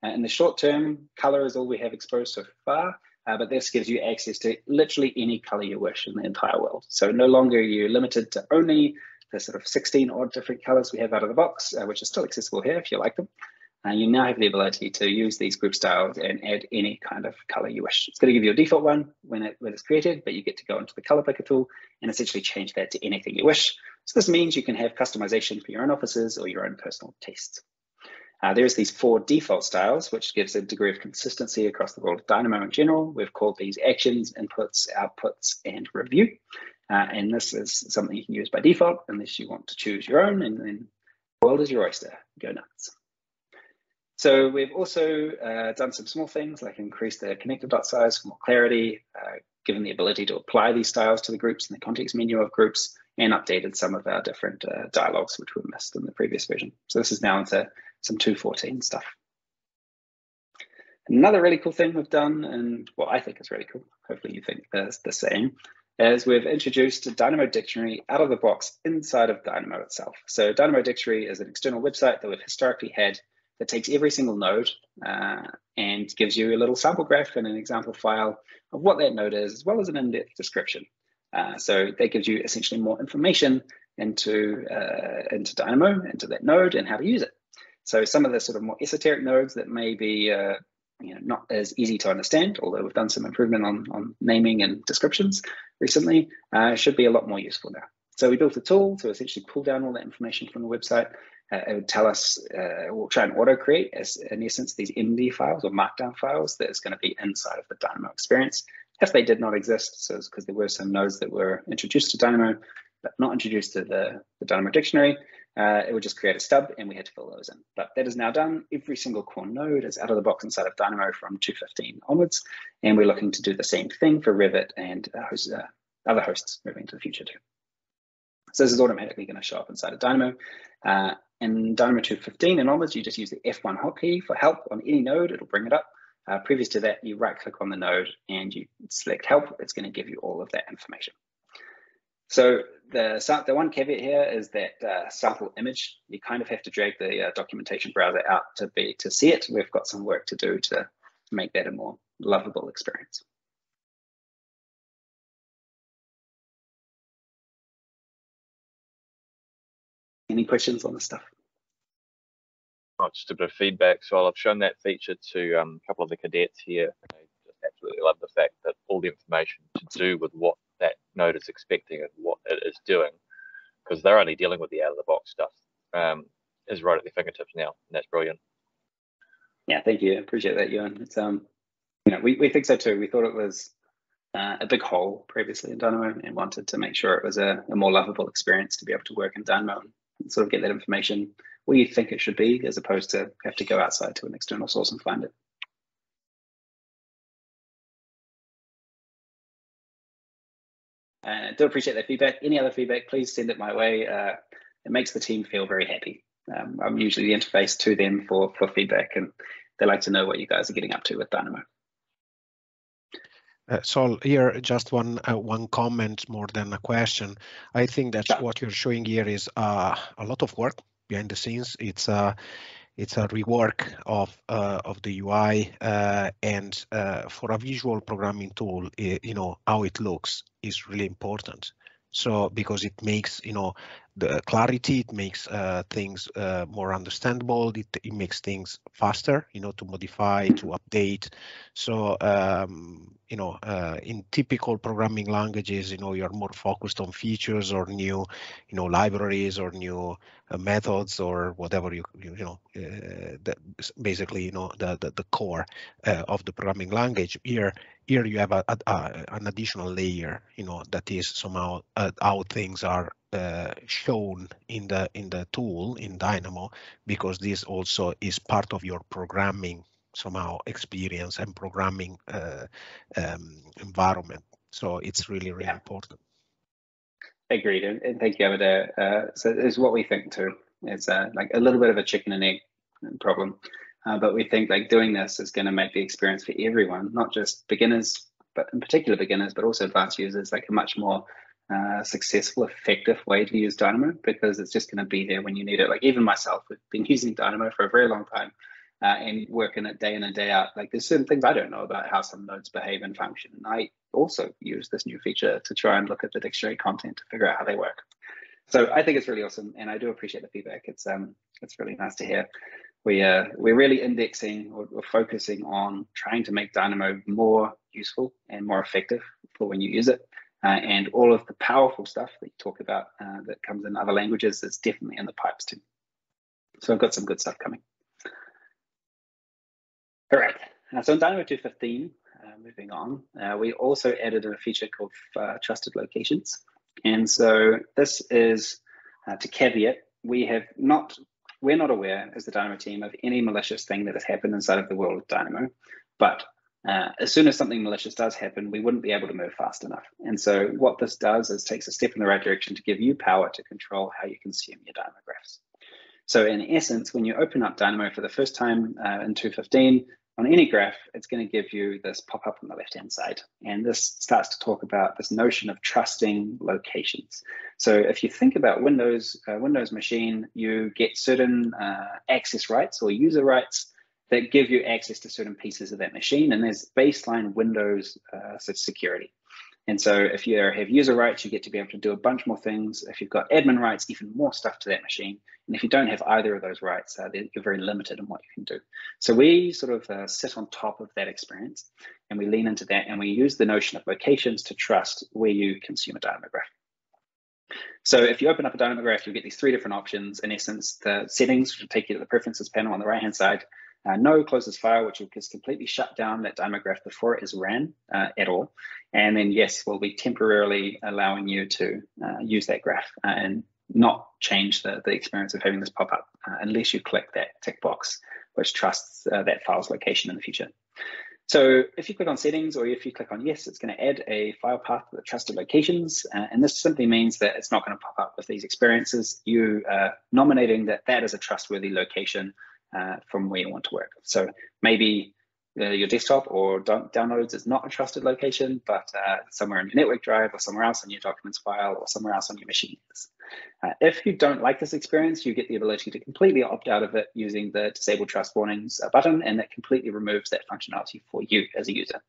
Uh, in the short term, color is all we have exposed so far, uh, but this gives you access to literally any color you wish in the entire world. So no longer are you're limited to only the sort of 16 odd different colors we have out of the box, uh, which is still accessible here if you like them. Uh, you now have the ability to use these group styles and add any kind of color you wish. It's going to give you a default one when, it, when it's created, but you get to go into the color picker tool and essentially change that to anything you wish. So this means you can have customization for your own offices or your own personal tastes. Uh, there's these four default styles, which gives a degree of consistency across the world of Dynamo in general. We've called these actions, inputs, outputs, and review. Uh, and this is something you can use by default unless you want to choose your own and then the world is your oyster. Go nuts. So we've also uh, done some small things like increase the connector dot size for more clarity, uh, given the ability to apply these styles to the groups in the context menu of groups, and updated some of our different uh, dialogues which were missed in the previous version. So this is now into some 2.14 stuff. Another really cool thing we've done, and what I think is really cool, hopefully you think the, the same, is we've introduced a Dynamo Dictionary out of the box inside of Dynamo itself. So Dynamo Dictionary is an external website that we've historically had that takes every single node uh, and gives you a little sample graph and an example file of what that node is, as well as an in-depth description. Uh, so that gives you essentially more information into, uh, into Dynamo, into that node and how to use it. So some of the sort of more esoteric nodes that may be uh, you know, not as easy to understand, although we've done some improvement on, on naming and descriptions recently, uh, should be a lot more useful now. So we built a tool to essentially pull down all that information from the website. Uh, it would tell us, uh, we'll try and auto create, as in essence, these MD files or Markdown files that is going to be inside of the Dynamo experience. If they did not exist, so it's because there were some nodes that were introduced to Dynamo, but not introduced to the, the Dynamo dictionary, uh, it would just create a stub and we had to fill those in. But that is now done. Every single core node is out of the box inside of Dynamo from 2.15 onwards. And we're looking to do the same thing for Revit and uh, host, uh, other hosts moving into the future too. So this is automatically going to show up inside of Dynamo. Uh, in Dynamo 2.15 and onwards, you just use the F1 hotkey for help on any node. It'll bring it up. Uh, previous to that, you right click on the node and you select help. It's going to give you all of that information. So the, the one caveat here is that uh, sample image, you kind of have to drag the uh, documentation browser out to be to see it. We've got some work to do to make that a more lovable experience. Any questions on this stuff? Just a bit of feedback. So I've shown that feature to um, a couple of the cadets here. They just absolutely love the fact that all the information to do with what that node is expecting and what it is doing, because they're only dealing with the out of the box stuff, um, is right at their fingertips now. And that's brilliant. Yeah, thank you. Appreciate that, Ewan. It's um, you know, we, we think so too. We thought it was uh, a big hole previously in Dynamo and wanted to make sure it was a, a, more lovable experience to be able to work in Dynamo and sort of get that information where you think it should be, as opposed to have to go outside to an external source and find it. Uh, do appreciate that feedback. Any other feedback, please send it my way. Uh, it makes the team feel very happy. Um, I'm usually the interface to them for, for feedback, and they like to know what you guys are getting up to with Dynamo. Uh, Sol, here just one uh, one comment more than a question. I think that what you're showing here is uh, a lot of work behind the scenes. It's a it's a rework of uh, of the UI uh, and uh, for a visual programming tool, it, you know how it looks is really important. So because it makes you know the clarity, it makes uh, things uh, more understandable. It, it makes things faster, you know, to modify, to update. So um, you know, uh, in typical programming languages, you know, you're more focused on features or new, you know, libraries or new uh, methods or whatever you you, you know, uh, that basically, you know, the the, the core uh, of the programming language. Here, here you have a, a, a, an additional layer, you know, that is somehow how things are uh, shown in the in the tool in Dynamo, because this also is part of your programming somehow experience and programming uh, um, environment. So it's really, really yeah. important. Agreed, and thank you, Amedeo. Uh, so it's what we think too. It's uh, like a little bit of a chicken and egg problem, uh, but we think like doing this is going to make the experience for everyone, not just beginners, but in particular beginners, but also advanced users, like a much more successful, effective way to use Dynamo because it's just going to be there when you need it. Like even myself, we've been using Dynamo for a very long time, uh, and working it day in and day out. Like there's certain things I don't know about how some nodes behave and function. And I also use this new feature to try and look at the dictionary content to figure out how they work. So I think it's really awesome, and I do appreciate the feedback. It's um it's really nice to hear. We uh we're really indexing or, or focusing on trying to make Dynamo more useful and more effective for when you use it. Uh, and all of the powerful stuff that you talk about uh, that comes in other languages is definitely in the pipes too. So I've got some good stuff coming. All right. Uh, so in Dynamo 2.15, uh, moving on, we also added a feature called trusted locations. And so this is uh, to caveat, we have not, we're not aware as the Dynamo team of any malicious thing that has happened inside of the world of Dynamo. But uh, as soon as something malicious does happen, we wouldn't be able to move fast enough. And so what this does is takes a step in the right direction to give you power to control how you consume your Dynamo graphs. So in essence, when you open up Dynamo for the first time uh, in 2.15, on any graph, it's going to give you this pop-up on the left-hand side. And this starts to talk about this notion of trusting locations. So if you think about Windows, uh, Windows machine, you get certain uh, access rights or user rights that give you access to certain pieces of that machine. And there's baseline Windows uh, security. And so if you have user rights, you get to be able to do a bunch more things. If you've got admin rights, even more stuff to that machine. And if you don't have either of those rights, uh, you're very limited in what you can do. So we sort of uh, sit on top of that experience and we lean into that and we use the notion of locations to trust where you consume a Dynamograph. So if you open up a Dynamograph, you'll get these three different options. In essence, the settings, which will take you to the preferences panel on the right-hand side, uh, no closes file, which will just completely shut down that Dynamograph before it is ran uh, at all. And then yes, we'll be temporarily allowing you to uh, use that graph uh, and not change the, the experience of having this pop up uh, unless you click that tick box, which trusts uh, that file's location in the future. So if you click on settings or if you click on yes, it's going to add a file path to the trusted locations. Uh, and this simply means that it's not going to pop up with these experiences. You nominating that that is a trustworthy location uh, from where you want to work. So maybe uh, your desktop or downloads is not a trusted location, but uh, somewhere in your network drive or somewhere else on your documents file or somewhere else on your machine Uh, if you don't like this experience, you get the ability to completely opt out of it using the disable trust warnings uh, button, and that completely removes that functionality for you as a user.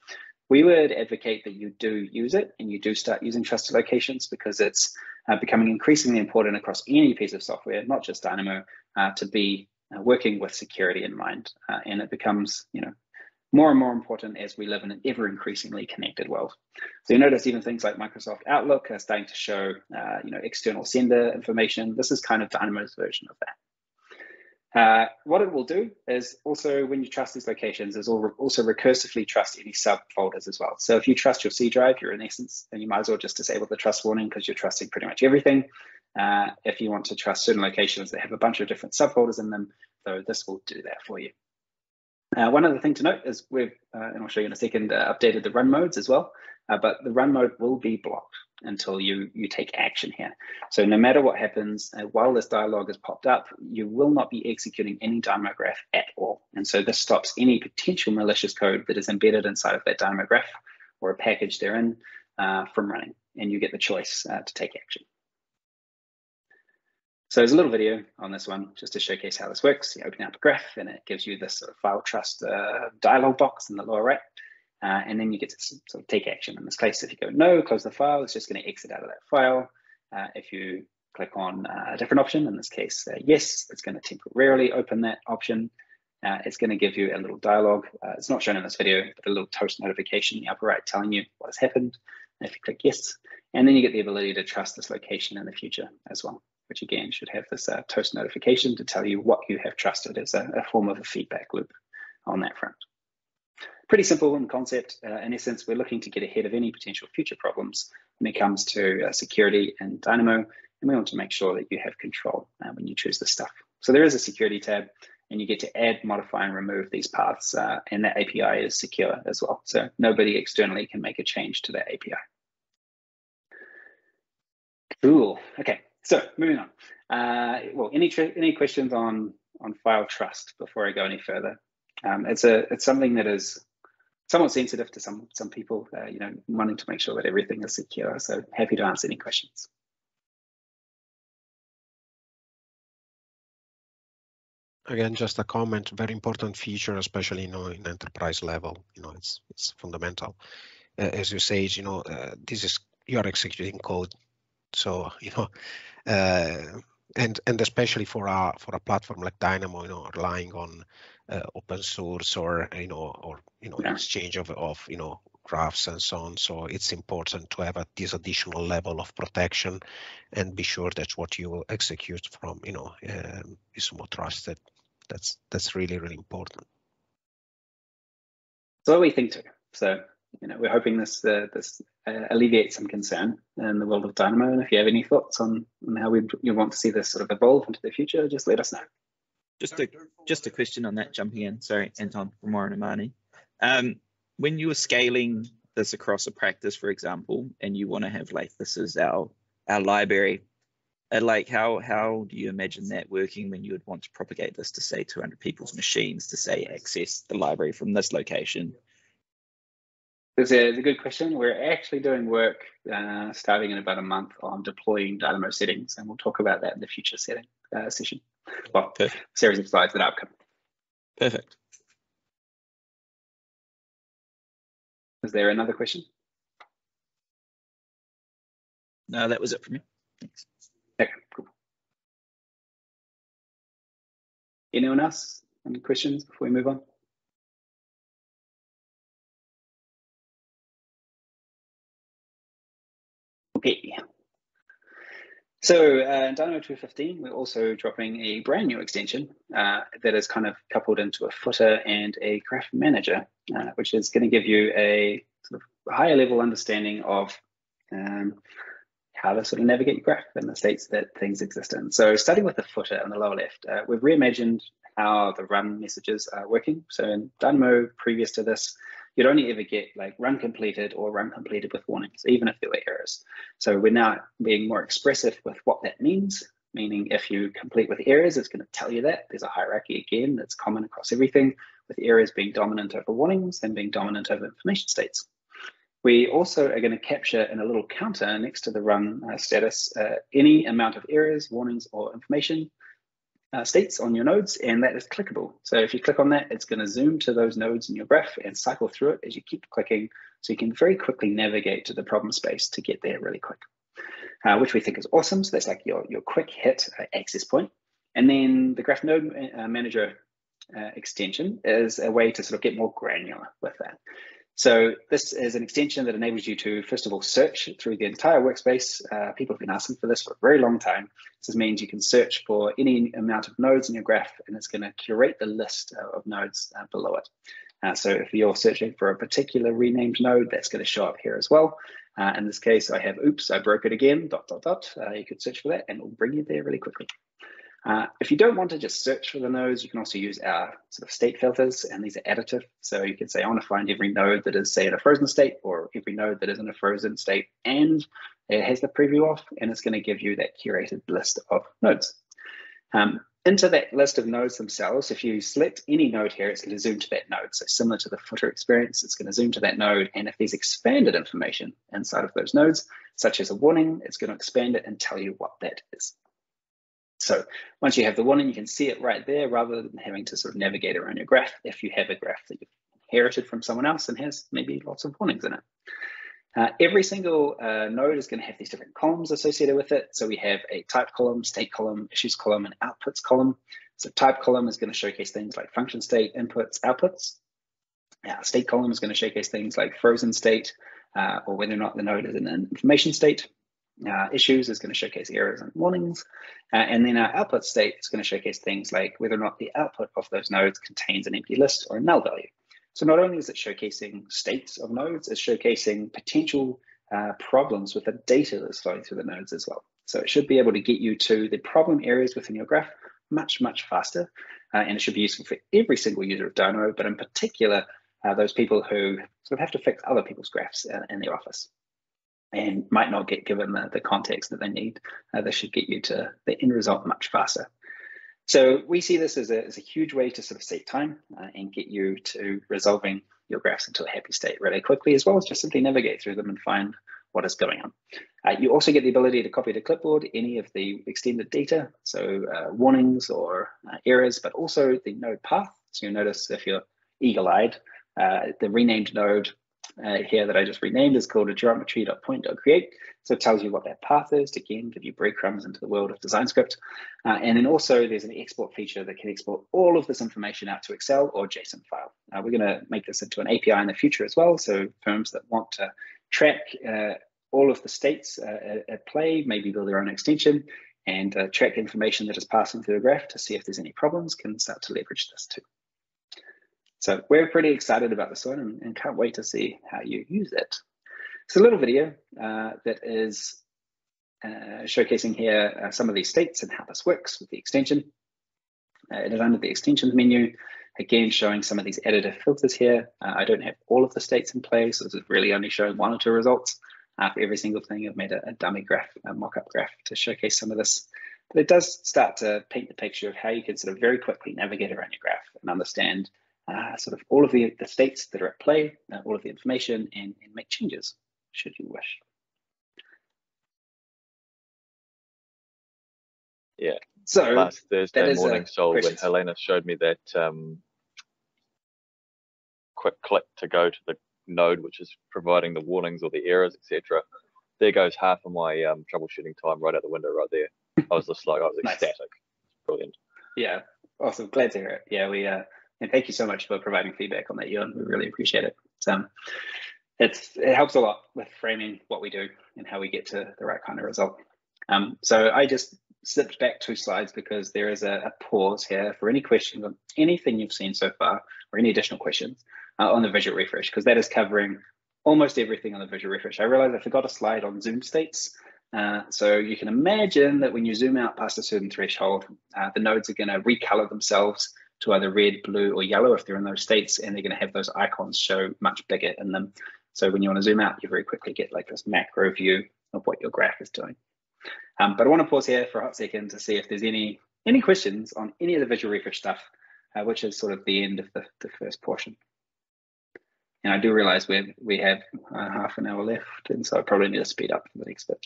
We would advocate that you do use it and you do start using trusted locations because it's uh, becoming increasingly important across any piece of software, not just Dynamo, uh, to be uh, working with security in mind. Uh, and it becomes, you know, more and more important as we live in an ever increasingly connected world. So you notice even things like Microsoft Outlook are starting to show, uh, you know, external sender information. This is kind of Dynamo's version of that. Uh, what it will do is also when you trust these locations is also recursively trust any subfolders as well. So if you trust your C drive, you're in essence, then you might as well just disable the trust warning because you're trusting pretty much everything. Uh, if you want to trust certain locations that have a bunch of different subfolders in them, so this will do that for you. Uh, one other thing to note is we've, uh, and I'll show you in a second, uh, updated the run modes as well, uh, but the run mode will be blocked until you, you take action here. So no matter what happens, uh, while this dialog has popped up, you will not be executing any Dynamograph at all. And so this stops any potential malicious code that is embedded inside of that Dynamograph or a package therein from running, and you get the choice to take action. So there's a little video on this one just to showcase how this works. You open up a graph and it gives you this sort of file trust uh, dialog box in the lower right. Uh, and then you get to sort of take action. In this case, if you go no, close the file, it's just going to exit out of that file. Uh, if you click on uh, a different option, in this case, uh, yes, it's going to temporarily open that option. Uh, it's going to give you a little dialog. it's not shown in this video, but a little toast notification in the upper right telling you what has happened. If you click yes, and then you get the ability to trust this location in the future as well which again should have this uh, toast notification to tell you what you have trusted as a, a, form of a feedback loop on that front. Pretty simple in concept. Uh, in essence, we're looking to get ahead of any potential future problems when it comes to uh, security and Dynamo, and we want to make sure that you have control uh, when you choose this stuff. So there is a security tab, and you get to add, modify, and remove these paths, uh, and that API is secure as well. So nobody externally can make a change to that API. Cool. Okay, so moving on. Uh, well, any any questions on on file trust before I go any further? Um, it's a it's something that is somewhat sensitive to some some people. Uh, you know, wanting to make sure that everything is secure. So happy to answer any questions. Again, just a comment. Very important feature, especially you know in enterprise level. You know, it's it's fundamental. Uh, as you say, you know, uh, this is you are executing code so you know, uh, and and especially for a for a platform like Dynamo, you know, relying on uh, open source or you know or you know yeah. exchange of of you know graphs and so on. So it's important to have a, this additional level of protection and be sure that what you execute from you know um, is more trusted. That's that's really really important. So we think too. So you know, we're hoping this uh, this uh, alleviates some concern in the world of Dynamo. And if you have any thoughts on, on how we you want to see this sort of evolve into the future, just let us know. Just a just a question on that, jumping in. Sorry, Anton from Warren and Mahoney. Um, when you were scaling this across a practice, for example, and you want to have like this is our our library, uh, like how how do you imagine that working when you would want to propagate this to say 200 people's machines to say access the library from this location it's a, it's a good question. We're actually doing work uh, starting in about a month on deploying Dynamo settings, and we'll talk about that in the future setting uh, session. Well, Perfect. series of slides that are upcoming. Perfect. Is there another question? No, that was it for me. Thanks. Okay, cool. Anyone else? Any questions before we move on? So uh, in Dynamo 215, we're also dropping a brand new extension uh, that is kind of coupled into a footer and a graph manager, uh, which is going to give you a sort of higher level understanding of um, how to sort of navigate your graph and the states that things exist in. So starting with the footer on the lower left, uh, we've reimagined how the run messages are working. So in Dynamo, previous to this, you'd only ever get like run completed or run completed with warnings, even if there were errors. So we're now being more expressive with what that means, meaning if you complete with errors, it's going to tell you that. There's a hierarchy again that's common across everything, with errors being dominant over warnings and being dominant over information states. We also are going to capture in a little counter next to the run uh, status uh, any amount of errors, warnings, or information uh, states on your nodes, and that is clickable. So if you click on that, it's going to zoom to those nodes in your graph and cycle through it as you keep clicking, so you can very quickly navigate to the problem space to get there really quick, uh, which we think is awesome. So that's like your, your quick hit uh, access point. And then the Graph Node uh, Manager uh, extension is a way to sort of get more granular with that. So this is an extension that enables you to, first of all, search through the entire workspace. Uh, people have been asking for this for a very long time. This means you can search for any amount of nodes in your graph, and it's going to curate the list of nodes uh, below it. Uh, so if you're searching for a particular renamed node, that's going to show up here as well. Uh, in this case, I have, oops, I broke it again, dot, dot, dot. Uh, you could search for that, and it'll bring you there really quickly. Uh, if you don't want to just search for the nodes, you can also use our sort of state filters, and these are additive. So you can say, I want to find every node that is, say, in a frozen state, or every node that is in a frozen state, and it has the preview off, and it's going to give you that curated list of nodes. Um, into that list of nodes themselves, if you select any node here, it's going to zoom to that node. So similar to the footer experience, it's going to zoom to that node. And if there's expanded information inside of those nodes, such as a warning, it's going to expand it and tell you what that is. So once you have the warning, you can see it right there rather than having to sort of navigate around your graph if you have a graph that you've inherited from someone else and has maybe lots of warnings in it. Uh, every single uh, node is going to have these different columns associated with it. So we have a type column, state column, issues column, and outputs column. So type column is going to showcase things like function state, inputs, outputs. Uh, state column is going to showcase things like frozen state, uh, or whether or not the node is in an information state uh, issues is going to showcase errors and warnings. Uh, and then our output state is going to showcase things like whether or not the output of those nodes contains an empty list or a null value. So not only is it showcasing states of nodes, it's showcasing potential uh, problems with the data that's flowing through the nodes as well. So it should be able to get you to the problem areas within your graph much, much faster. Uh, and it should be useful for every single user of Dynamo, but in particular, uh, those people who sort of have to fix other people's graphs in, in their office and might not get given the, the context that they need. Uh, this should get you to the end result much faster. So we see this as a, as a huge way to sort of save time uh, and get you to resolving your graphs into a happy state really quickly, as well as just simply navigate through them and find what is going on. Uh, you also get the ability to copy to clipboard any of the extended data, so uh, warnings or uh, errors, but also the node path. So you'll notice if you're eagle-eyed, uh, the renamed node uh, here that I just renamed is called a geometry.point.create. So it tells you what that path is to again give you breadcrumbs into the world of DesignScript. Uh, and then also there's an export feature that can export all of this information out to Excel or JSON file. Uh, we're going to make this into an API in the future as well. So firms that want to track uh, all of the states uh, at play, maybe build their own extension and uh, track information that is passing through the graph to see if there's any problems can start to leverage this too. So we're pretty excited about this one and, and can't wait to see how you use it. It's a little video uh, that is uh, showcasing here uh, some of these states and how this works with the extension. Uh, it is under the extensions menu, again showing some of these additive filters here. Uh, I don't have all of the states in place, so this is really only showing one or two results. Uh, for every single thing, I've made a, a dummy graph, a mock-up graph to showcase some of this. But it does start to paint the picture of how you can sort of very quickly navigate around your graph and understand uh, sort of all of the, the states that are at play, uh, all of the information, and, and make changes should you wish. Yeah. So last Thursday morning, Sol, when Helena showed me that um, quick click to go to the node which is providing the warnings or the errors, etc. there goes half of my um, troubleshooting time right out the window right there. I was just like, I was nice. ecstatic. Brilliant. Yeah, awesome. Glad to hear it. Yeah, we uh, and thank you so much for providing feedback on that, Ewan. We really appreciate it. It's, um, it's it helps a lot with framing what we do and how we get to the right kind of result. Um, so I just slipped back two slides because there is a, a, pause here for any questions on anything you've seen so far or any additional questions uh, on the visual refresh because that is covering almost everything on the visual refresh. I realized I forgot a slide on zoom states. Uh, so you can imagine that when you zoom out past a certain threshold, uh, the nodes are going to recolor themselves to either red, blue, or yellow if they're in those states, and they're going to have those icons show much bigger in them. So when you want to zoom out, you very quickly get like this macro view of what your graph is doing. Um, but I want to pause here for a hot second to see if there's any any questions on any of the visual refresh stuff, uh, which is sort of the end of the, the first portion. And I do realize we we have uh, half an hour left, and so I probably need to speed up for the next bit.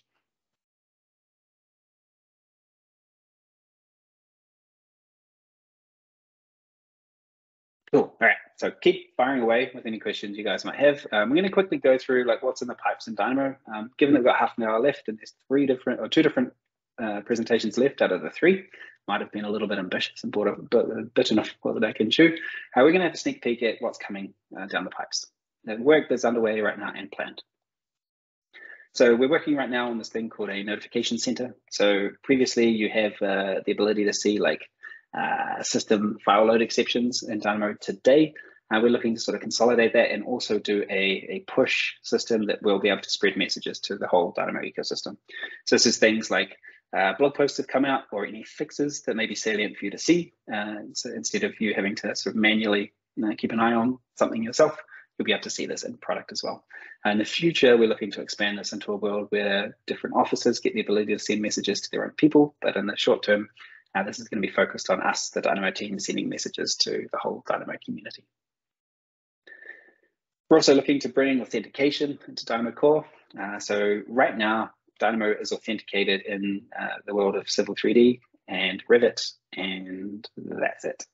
Cool. All right. So keep firing away with any questions you guys might have. Um, we're going to quickly go through like what's in the pipes in Dynamo. Um, given that we've got half an hour left and there's three different or two different uh, presentations left out of the three, might have been a little bit ambitious and brought a bit, bit enough for the back and chew. Uh, we're going to have a sneak peek at what's coming uh, down the pipes. The work that's underway right now and planned. So we're working right now on this thing called a notification center. So previously you have uh, the ability to see like uh, system file load exceptions in Dynamo today. Uh, we're looking to sort of consolidate that and also do a, a push system that will be able to spread messages to the whole Dynamo ecosystem. So this is things like uh, blog posts have come out or any fixes that may be salient for you to see. Uh, so instead of you having to sort of manually you know, keep an eye on something yourself, you'll be able to see this in product as well. in the future, we're looking to expand this into a world where different offices get the ability to send messages to their own people. But in the short term, uh, this is going to be focused on us, the Dynamo team, sending messages to the whole Dynamo community. We're also looking to bring authentication into Dynamo Core. Uh, so right now, Dynamo is authenticated in uh, the world of Civil 3D and Revit, and that's it.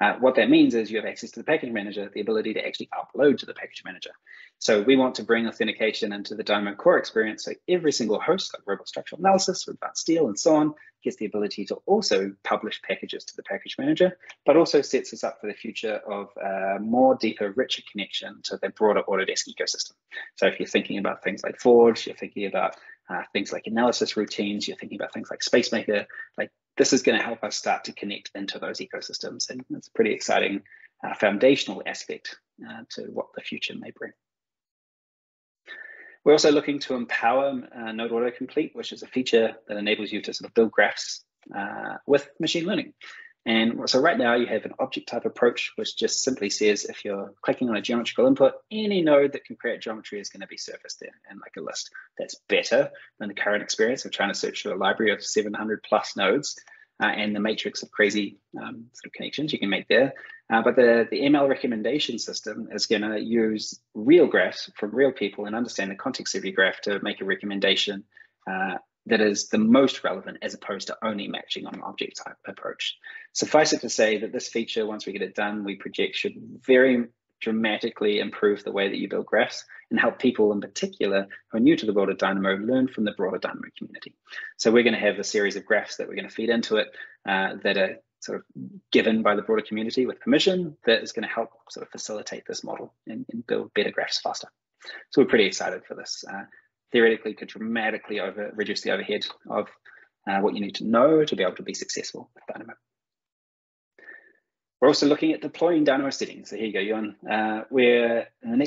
Uh, what that means is you have access to the package manager, the ability to actually upload to the package manager. So we want to bring authentication into the Dynamo core experience. So every single host, like robot structural analysis advanced steel and so on, gets the ability to also publish packages to the package manager, but also sets us up for the future of a more deeper, richer connection to the broader Autodesk ecosystem. So if you're thinking about things like Forge, you're thinking about uh, things like analysis routines, you're thinking about things like SpaceMaker, like this is going to help us start to connect into those ecosystems. And it's a pretty exciting uh, foundational aspect uh, to what the future may bring. We're also looking to empower uh, Node Autocomplete, which is a feature that enables you to sort of build graphs uh, with machine learning. And so right now you have an object type approach, which just simply says if you're clicking on a geometrical input, any node that can create geometry is going to be surfaced there and like a list. That's better than the current experience of trying to search through a library of 700 plus nodes uh, and the matrix of crazy um, sort of connections you can make there. Uh, but the, the ML recommendation system is going to use real graphs from real people and understand the context of your graph to make a recommendation uh, that is the most relevant as opposed to only matching on an object type approach. Suffice it to say that this feature, once we get it done, we project should very dramatically improve the way that you build graphs and help people in particular who are new to the world of Dynamo learn from the broader Dynamo community. So we're going to have a series of graphs that we're going to feed into it uh, that are sort of given by the broader community with permission that is going to help sort of facilitate this model and, and build better graphs faster. So we're pretty excited for this. Uh, theoretically could dramatically over reduce the overhead of uh, what you need to know to be able to be successful with Dynamo. We're also looking at deploying Dynamo settings. So here you go, Ewan. Uh, we're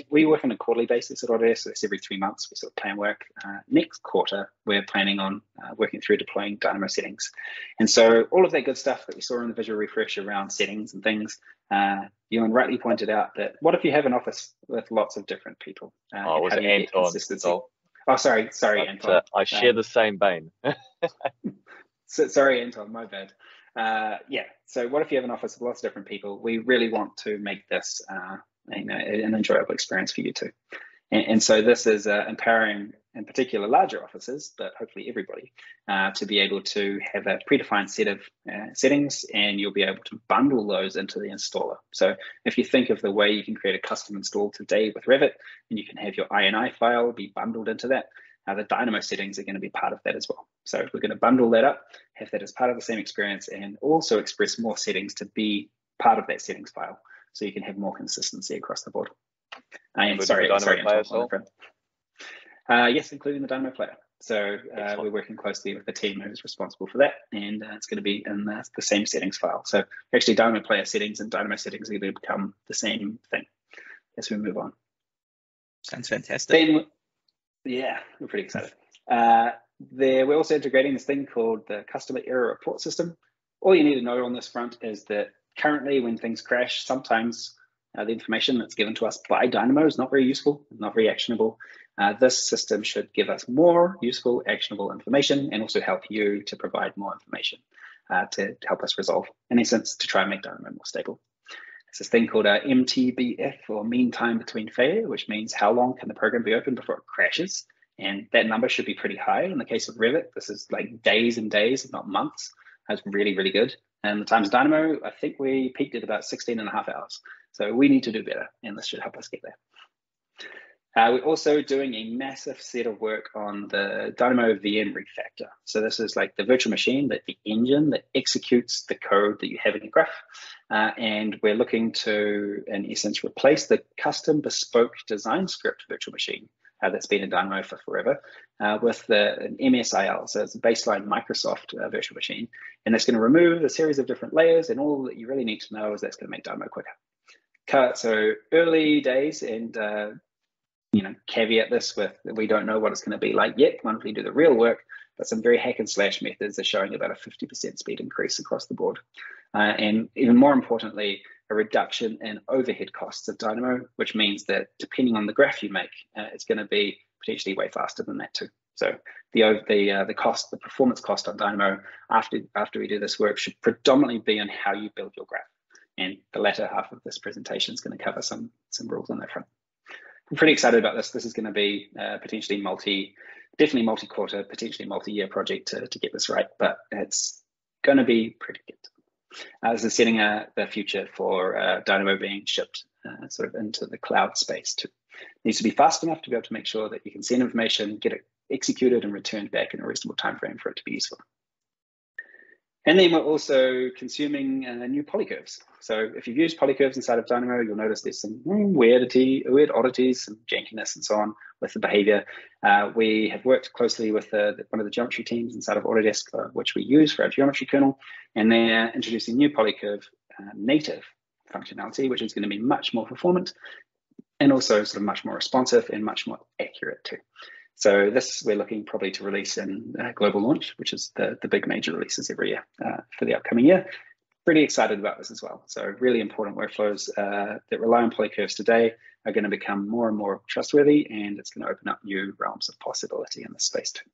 we work on a quarterly basis at Autodesk, so it's every three months we sort of plan work. Uh, next quarter, we're planning on uh, working through deploying Dynamo settings. And so all of that good stuff that we saw in the visual refresh around settings and things, uh, Ewan rightly pointed out that what if you have an office with lots of different people? Uh, oh, was Anton? Oh, sorry, sorry, but, Anton. Uh, I share the same vein. so, sorry, Anton, my bad. Uh, yeah, so what if you have an office with lots of different people? We really want to make this uh, you know, an enjoyable experience for you too. And, and so this is uh, empowering, in particular, larger offices, but hopefully everybody, uh, to be able to have a predefined set of uh, settings, and you'll be able to bundle those into the installer. So if you think of the way you can create a custom install today with Revit, and you can have your INI file be bundled into that, uh, the Dynamo settings are going to be part of that as well. So we're going to bundle that up, have that as part of the same experience, and also express more settings to be part of that settings file, so you can have more consistency across the board. And sorry, sorry, uh, yes, including the Dynamo player. So uh, we're working closely with the team who's responsible for that, and uh, it's going to be in the, the, same settings file. So actually, Dynamo player settings and Dynamo settings are going to become the same thing as we move on. Sounds fantastic. Then, yeah, we're pretty excited. Uh, there, we're also integrating this thing called the customer error report system. All you need to know on this front is that currently, when things crash, sometimes uh, the information that's given to us by Dynamo is not very useful, not very actionable. Uh, this system should give us more useful, actionable information and also help you to provide more information uh, to, help us resolve, in essence, to try and make Dynamo more stable. It's this thing called a MTBF or mean time between failure, which means how long can the program be open before it crashes. And that number should be pretty high. In the case of Revit, this is like days and days, if not months. That's really, really good. And the times Dynamo, I think we peaked at about 16 and a half hours. So we need to do better, and this should help us get there. Uh, we're also doing a massive set of work on the Dynamo VM refactor. So this is like the virtual machine, that the engine that executes the code that you have in your graph. Uh, and we're looking to, in essence, replace the custom bespoke DesignScript virtual machine uh, that's been in Dynamo for forever uh, with the an MSIL, so it's a baseline Microsoft uh, virtual machine. And that's going to remove a series of different layers and all that you really need to know is that's going to make Dynamo quicker. So early days and uh, you know, caveat this with we don't know what it's going to be like yet once we do the real work, but some very hack and slash methods are showing about a 50% speed increase across the board. Uh, and even more importantly, a reduction in overhead costs of Dynamo, which means that depending on the graph you make, uh, it's going to be potentially way faster than that too. So the the uh, the cost, the performance cost on Dynamo after after we do this work should predominantly be on how you build your graph. And the latter half of this presentation is going to cover some some rules on that front. I'm pretty excited about this. This is going to be uh, potentially multi, definitely multi-quarter, potentially multi-year project to, to get this right, but it's going to be pretty good. This is setting a, the future for uh, Dynamo being shipped uh, sort of into the cloud space. It needs to be fast enough to be able to make sure that you can send information, get it executed and returned back in a reasonable time frame for it to be useful. And then we're also consuming uh, new polycurves. So if you've used polycurves inside of Dynamo, you'll notice there's some weirdity, weird oddities, some jankiness and so on with the behavior. Uh, we have worked closely with the, one of the geometry teams inside of Autodesk, uh, which we use for our geometry kernel, and they're introducing new polycurve uh, native functionality, which is going to be much more performant and also sort of much more responsive and much more accurate too. So this we're looking probably to release in uh, global launch, which is the, the big major releases every year uh, for the upcoming year. Pretty excited about this as well. So really important workflows uh, that rely on polycurves today are going to become more and more trustworthy, and it's going to open up new realms of possibility in this space too.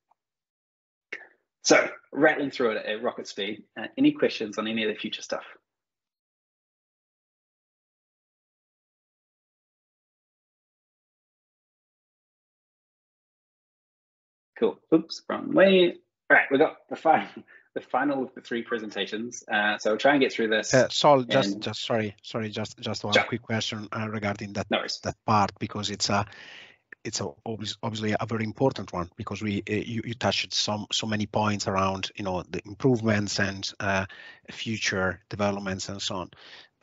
So rattling through it at rocket speed, uh, any questions on any of the future stuff? Cool. Oops, wrong way. All right, we got the final, the final of the three presentations. Uh, so try and get through this. Uh, Sol, just, just sorry, sorry, just, just one sure. quick question uh, regarding that no that part because it's a, it's a, obviously a very important one because we uh, you, you touched some so many points around you know the improvements and uh, future developments and so on.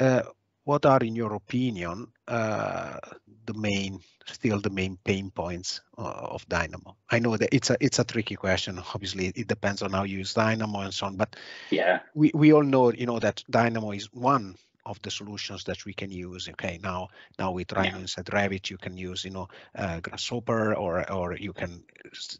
Uh, what are, in your opinion, uh, the main, still the main pain points uh, of Dynamo? I know that it's a it's a tricky question. Obviously, it depends on how you use Dynamo and so on. But yeah, we we all know, you know, that Dynamo is one of the solutions that we can use. Okay, now now with Rhino yeah. inside Revit, you can use you know uh, Grasshopper or or you can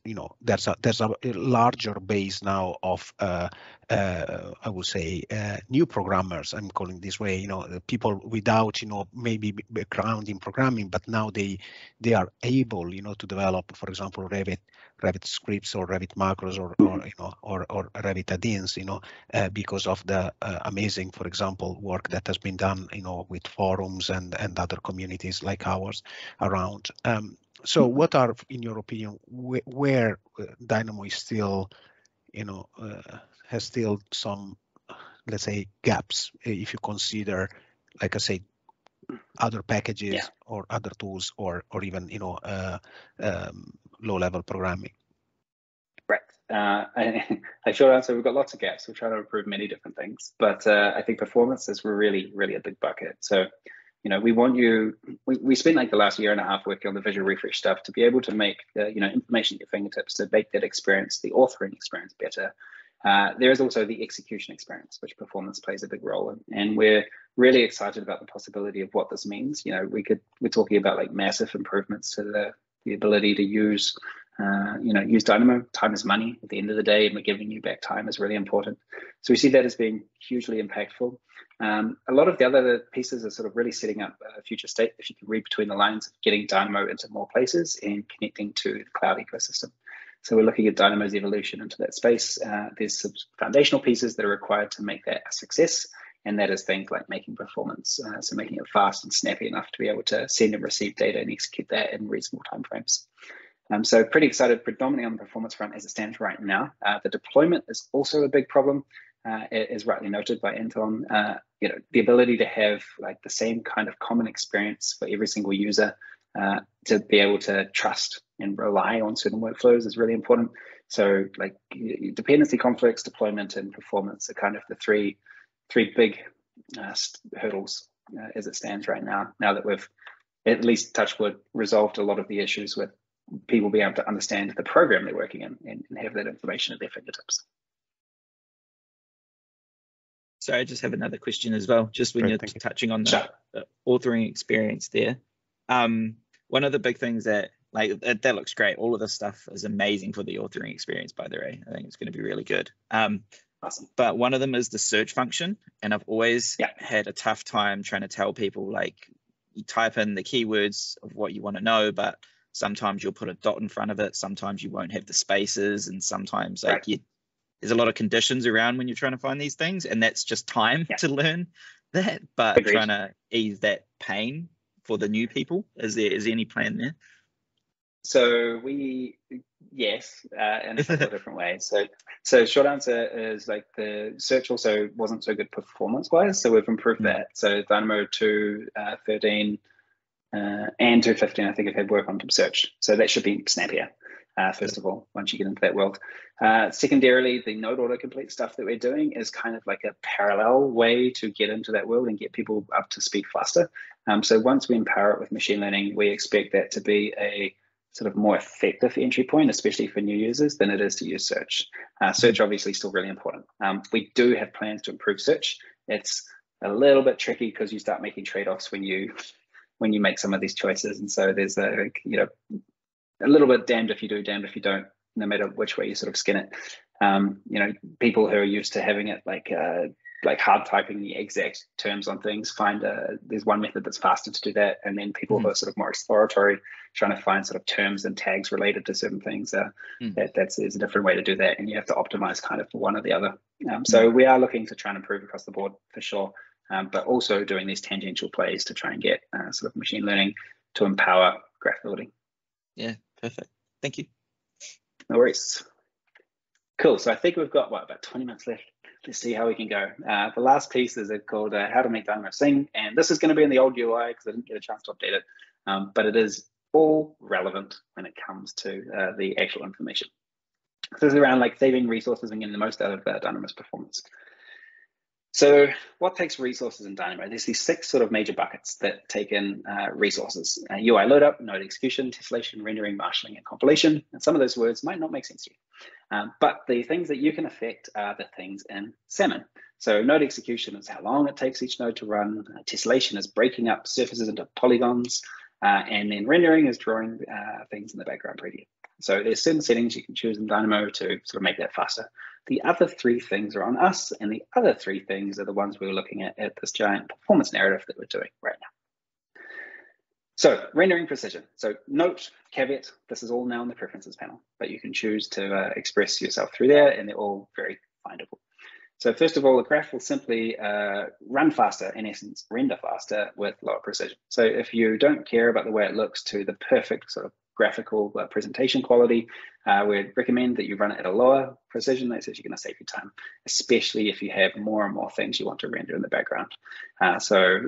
you know there's a there's a larger base now of uh, uh, I would say uh, new programmers. I'm calling this way. You know people without you know maybe background in programming, but now they they are able you know to develop, for example, Revit Revit scripts or Revit macros or, or you know or, or Revit add-ins, you know, uh, because of the uh, amazing, for example, work that has been done, you know, with forums and and other communities like ours around. Um, so, mm-hmm. what are, in your opinion, wh where uh, Dynamo is still, you know, uh, has still some, let's say, gaps if you consider, like I say, other packages yeah. or other tools or or even you know uh, um, low level programming uh, I, I short answer, we've got lots of gaps. We're trying to improve many different things, but uh, I think performance is really, really a big bucket. So, you know, we want you, we, we spent like the last year and a half working on the visual refresh stuff to be able to make the, you know, information at your fingertips to make that experience, the authoring experience better. Uh, there is also the execution experience, which performance plays a big role in. And we're really excited about the possibility of what this means. You know, we could, we're talking about like massive improvements to the, the ability to use uh, you know, use Dynamo. Time is money at the end of the day, and we're giving you back time is really important. So we see that as being hugely impactful. Um, a lot of the other pieces are sort of really setting up a future state, if you can read between the lines, of getting Dynamo into more places and connecting to the cloud ecosystem. So we're looking at Dynamo's evolution into that space. Uh, there's some foundational pieces that are required to make that a success, and that is things like making performance, uh, so making it fast and snappy enough to be able to send and receive data and execute that in reasonable timeframes. Um, so pretty excited predominantly on the performance front as it stands right now. Uh, the deployment is also a big problem, uh, as rightly noted by Anton. Uh, you know, the ability to have like the same kind of common experience for every single user uh, to be able to trust and rely on certain workflows is really important. So like dependency conflicts, deployment, and performance are kind of the three three big uh, hurdles uh, as it stands right now. Now that we've at least touchwood resolved a lot of the issues with people be able to understand the program they're working in and, and have that information at their fingertips. So I just have another question as well, just when Great, you're you. touching on the, sure. the, authoring experience there. Um, one of the big things that like that, that, looks great. All of this stuff is amazing for the authoring experience, by the way. I think it's going to be really good. Um, awesome. But one of them is the search function, and I've always yeah. had a tough time trying to tell people like you type in the keywords of what you want to know, but sometimes you'll put a dot in front of it sometimes you won't have the spaces and sometimes like right. you, there's a lot of conditions around when you're trying to find these things and that's just time yeah. to learn that but Agreed. trying to ease that pain for the new people is there is there any plan there so we yes uh, in a couple of different ways so so short answer is like the search also wasn't so good performance wise so we've improved mm-hmm. that so dynamo 2 uh, 13 uh, and 215, I think, have had work on search. So that should be snappier, uh, first of all, once you get into that world. Uh, secondarily, the node autocomplete stuff that we're doing is kind of like a parallel way to get into that world and get people up to speed faster. Um, so once we empower it with machine learning, we expect that to be a sort of more effective entry point, especially for new users, than it is to use search. Uh, search obviously still really important. Um, we do have plans to improve search. It's a little bit tricky because you start making trade-offs when you when you make some of these choices. And so there's a you know a little bit damned if you do, damned if you don't, no matter which way you sort of skin it. Um, you know, people who are used to having it like uh, like hard typing the exact terms on things find a, there's one method that's faster to do that and then people mm. who are sort of more exploratory trying to find sort of terms and tags related to certain things uh, mm. that that's is a different way to do that and you have to optimize kind of for one or the other um, so mm. we are looking to try and improve across the board for sure um, but also doing these tangential plays to try and get uh, sort of machine learning to empower graph building. Yeah, perfect. Thank you. No worries. Cool. So I think we've got what about 20 minutes left. Let's see how we can go. Uh, the last piece is called uh, How to Make Dynamo Sing, and this is going to be in the old UI because I didn't get a chance to update it, um, but it is all relevant when it comes to uh, the actual information. So this is around like saving resources and getting the most out of uh, Dynamo's performance. So what takes resources in Dynamo? There's these six sort of major buckets that take in uh, resources. Uh, UI loadup, node execution, tessellation, rendering, marshalling, and compilation. And some of those words might not make sense to you. Um, but the things that you can affect are the things in Salmon. So node execution is how long it takes each node to run. Uh, tessellation is breaking up surfaces into polygons. Uh, and then rendering is drawing uh, things in the background preview. So there's certain settings you can choose in Dynamo to sort of make that faster. The other three things are on us, and the other three things are the ones we are looking at at this giant performance narrative that we're doing right now. So rendering precision. So note, caveat, this is all now in the preferences panel, but you can choose to uh, express yourself through there and they're all very findable. So first of all, the graph will simply uh, run faster, in essence, render faster with lower precision. So if you don't care about the way it looks to the perfect sort of graphical uh, presentation quality, uh, we'd recommend that you run it at a lower precision. That's you're going to save you time, especially if you have more and more things you want to render in the background. Uh, so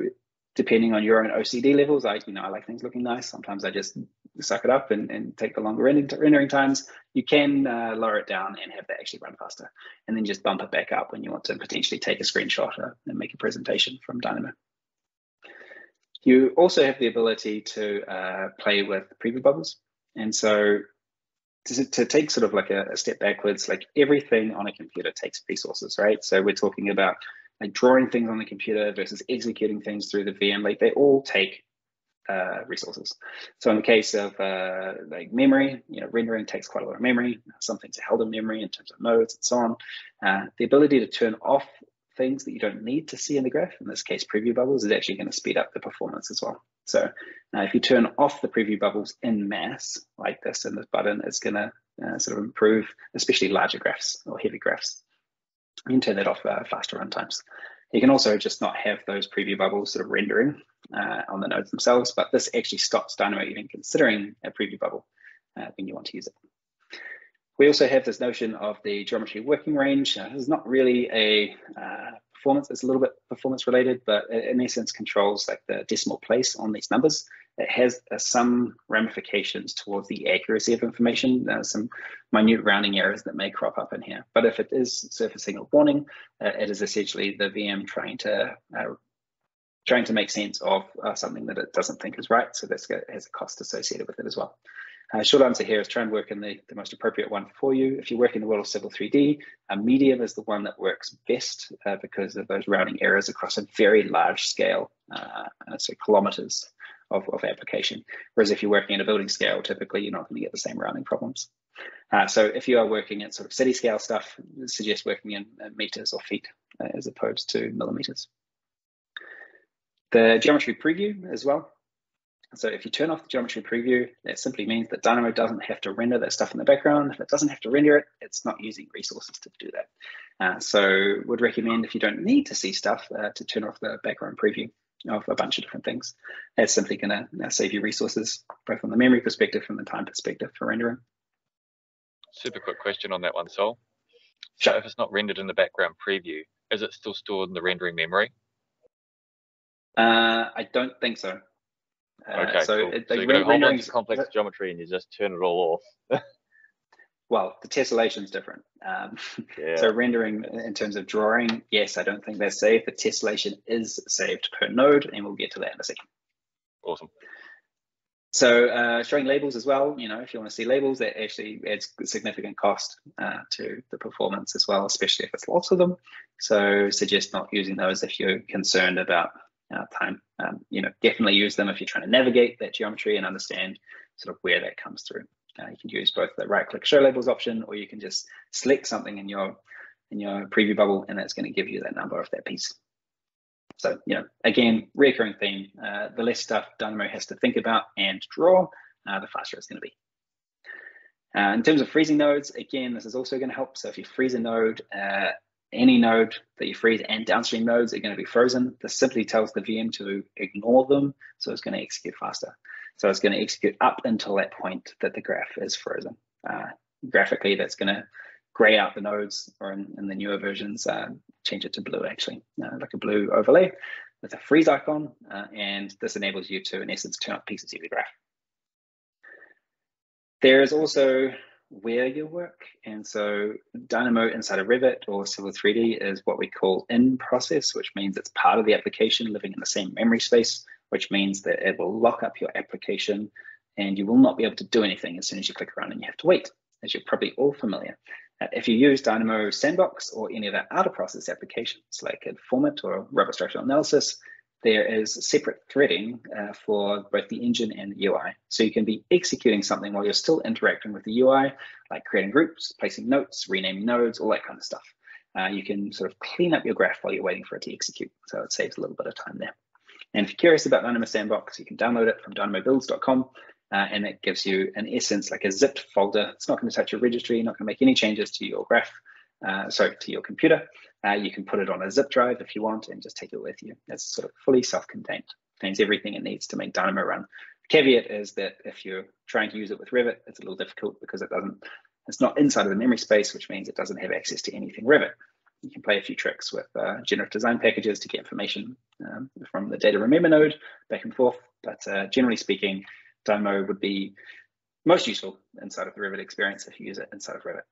depending on your own OCD levels, I you know I like things looking nice. Sometimes I just suck it up and, and take the longer rendering times, you can uh, lower it down and have that actually run faster. And then just bump it back up when you want to potentially take a screenshot and make a presentation from Dynamo. You also have the ability to uh, play with preview bubbles. And so to, to take sort of like a, a, step backwards, like everything on a computer takes resources, right? So we're talking about like drawing things on the computer versus executing things through the VM. Like they all take uh, resources. So in the case of uh, like memory, you know, rendering takes quite a lot of memory. Some things are held in memory in terms of nodes and so on. Uh, the ability to turn off things that you don't need to see in the graph, in this case preview bubbles, is actually going to speed up the performance as well. So uh, if you turn off the preview bubbles in mass, like this in this button, it's going to uh, sort of improve, especially larger graphs or heavy graphs. You can turn that off uh, faster runtimes. You can also just not have those preview bubbles sort of rendering uh, on the nodes themselves, but this actually stops Dynamo even considering a preview bubble uh, when you want to use it. We also have this notion of the geometry working range. Uh, this is not really a uh, performance, it's a little bit performance related, but in essence controls like the decimal place on these numbers. It has uh, some ramifications towards the accuracy of information, some minute rounding errors that may crop up in here. But if it is surfacing a warning, uh, it is essentially the VM trying to uh, trying to make sense of uh, something that it doesn't think is right. So this has a cost associated with it as well. Uh, short answer here is try and work in the, the most appropriate one for you. If you work in the world of Civil 3D, a medium is the one that works best uh, because of those rounding errors across a very large scale, uh, so kilometers of, of application. Whereas if you're working at a building scale, typically you're not going to get the same rounding problems. Uh, so if you are working at sort of city scale stuff, suggest working in meters or feet uh, as opposed to millimeters. The geometry preview as well. So if you turn off the geometry preview, that simply means that Dynamo doesn't have to render that stuff in the background. If it doesn't have to render it, it's not using resources to do that. Uh, so would recommend if you don't need to see stuff uh, to turn off the background preview of a bunch of different things. That's simply going to uh, save you resources, both from the memory perspective and the time perspective for rendering. Super quick question on that one, Sol. So if it's not rendered in the background preview, is it still stored in the rendering memory? Uh, I don't think so. Uh, okay, so, cool. it, so you whole bunch of complex geometry and you just turn it all off. well, the tessellation is different. Um, yeah. So rendering in terms of drawing, yes, I don't think that's safe. The tessellation is saved per node, and we'll get to that in a second. Awesome. So uh, showing labels as well, you know, if you want to see labels, that actually adds significant cost uh, to the performance as well, especially if it's lots of them. So suggest not using those if you're concerned about uh, time. Um, you know, definitely use them if you're trying to navigate that geometry and understand sort of where that comes through. Uh, you can use both the right-click show labels option, or you can just select something in your in your preview bubble, and that's going to give you that number of that piece. So, you know, again, recurring theme. Uh, the less stuff Dynamo has to think about and draw, uh, the faster it's going to be. Uh, in terms of freezing nodes, again, this is also going to help. So if you freeze a node, uh, any node that you freeze and downstream nodes are going to be frozen. This simply tells the VM to ignore them, so it's going to execute faster. So it's going to execute up until that point that the graph is frozen. Uh, graphically, that's going to gray out the nodes, or in, in the newer versions, uh, change it to blue actually, uh, like a blue overlay with a freeze icon, uh, and this enables you to, in essence, turn up pieces of the graph. There is also where you work. And so Dynamo inside of Revit or Civil 3D is what we call in process, which means it's part of the application living in the same memory space, which means that it will lock up your application and you will not be able to do anything as soon as you click around and you have to wait, as you're probably all familiar. Uh, if you use Dynamo Sandbox or any of our outer process applications like FormIt or Robot Structural Analysis, there is separate threading uh, for both the engine and the UI. So you can be executing something while you're still interacting with the UI, like creating groups, placing notes, renaming nodes, all that kind of stuff. Uh, you can sort of clean up your graph while you're waiting for it to execute. So it saves a little bit of time there. And if you're curious about Dynamo Sandbox, you can download it from dynamobuilds.com. Uh, and it gives you, in essence, like a zipped folder. It's not going to touch your registry, not going to make any changes to your graph, uh, sorry, to your computer. Uh, you can put it on a zip drive if you want and just take it with you. It's sort of fully self-contained, contains everything it needs to make Dynamo run. The caveat is that if you're trying to use it with Revit, it's a little difficult because it doesn't, it's not inside of the memory space, which means it doesn't have access to anything Revit. You can play a few tricks with uh, generative design packages to get information um, from the data remember node back and forth. But uh, generally speaking, Dynamo would be most useful inside of the Revit experience if you use it inside of Revit.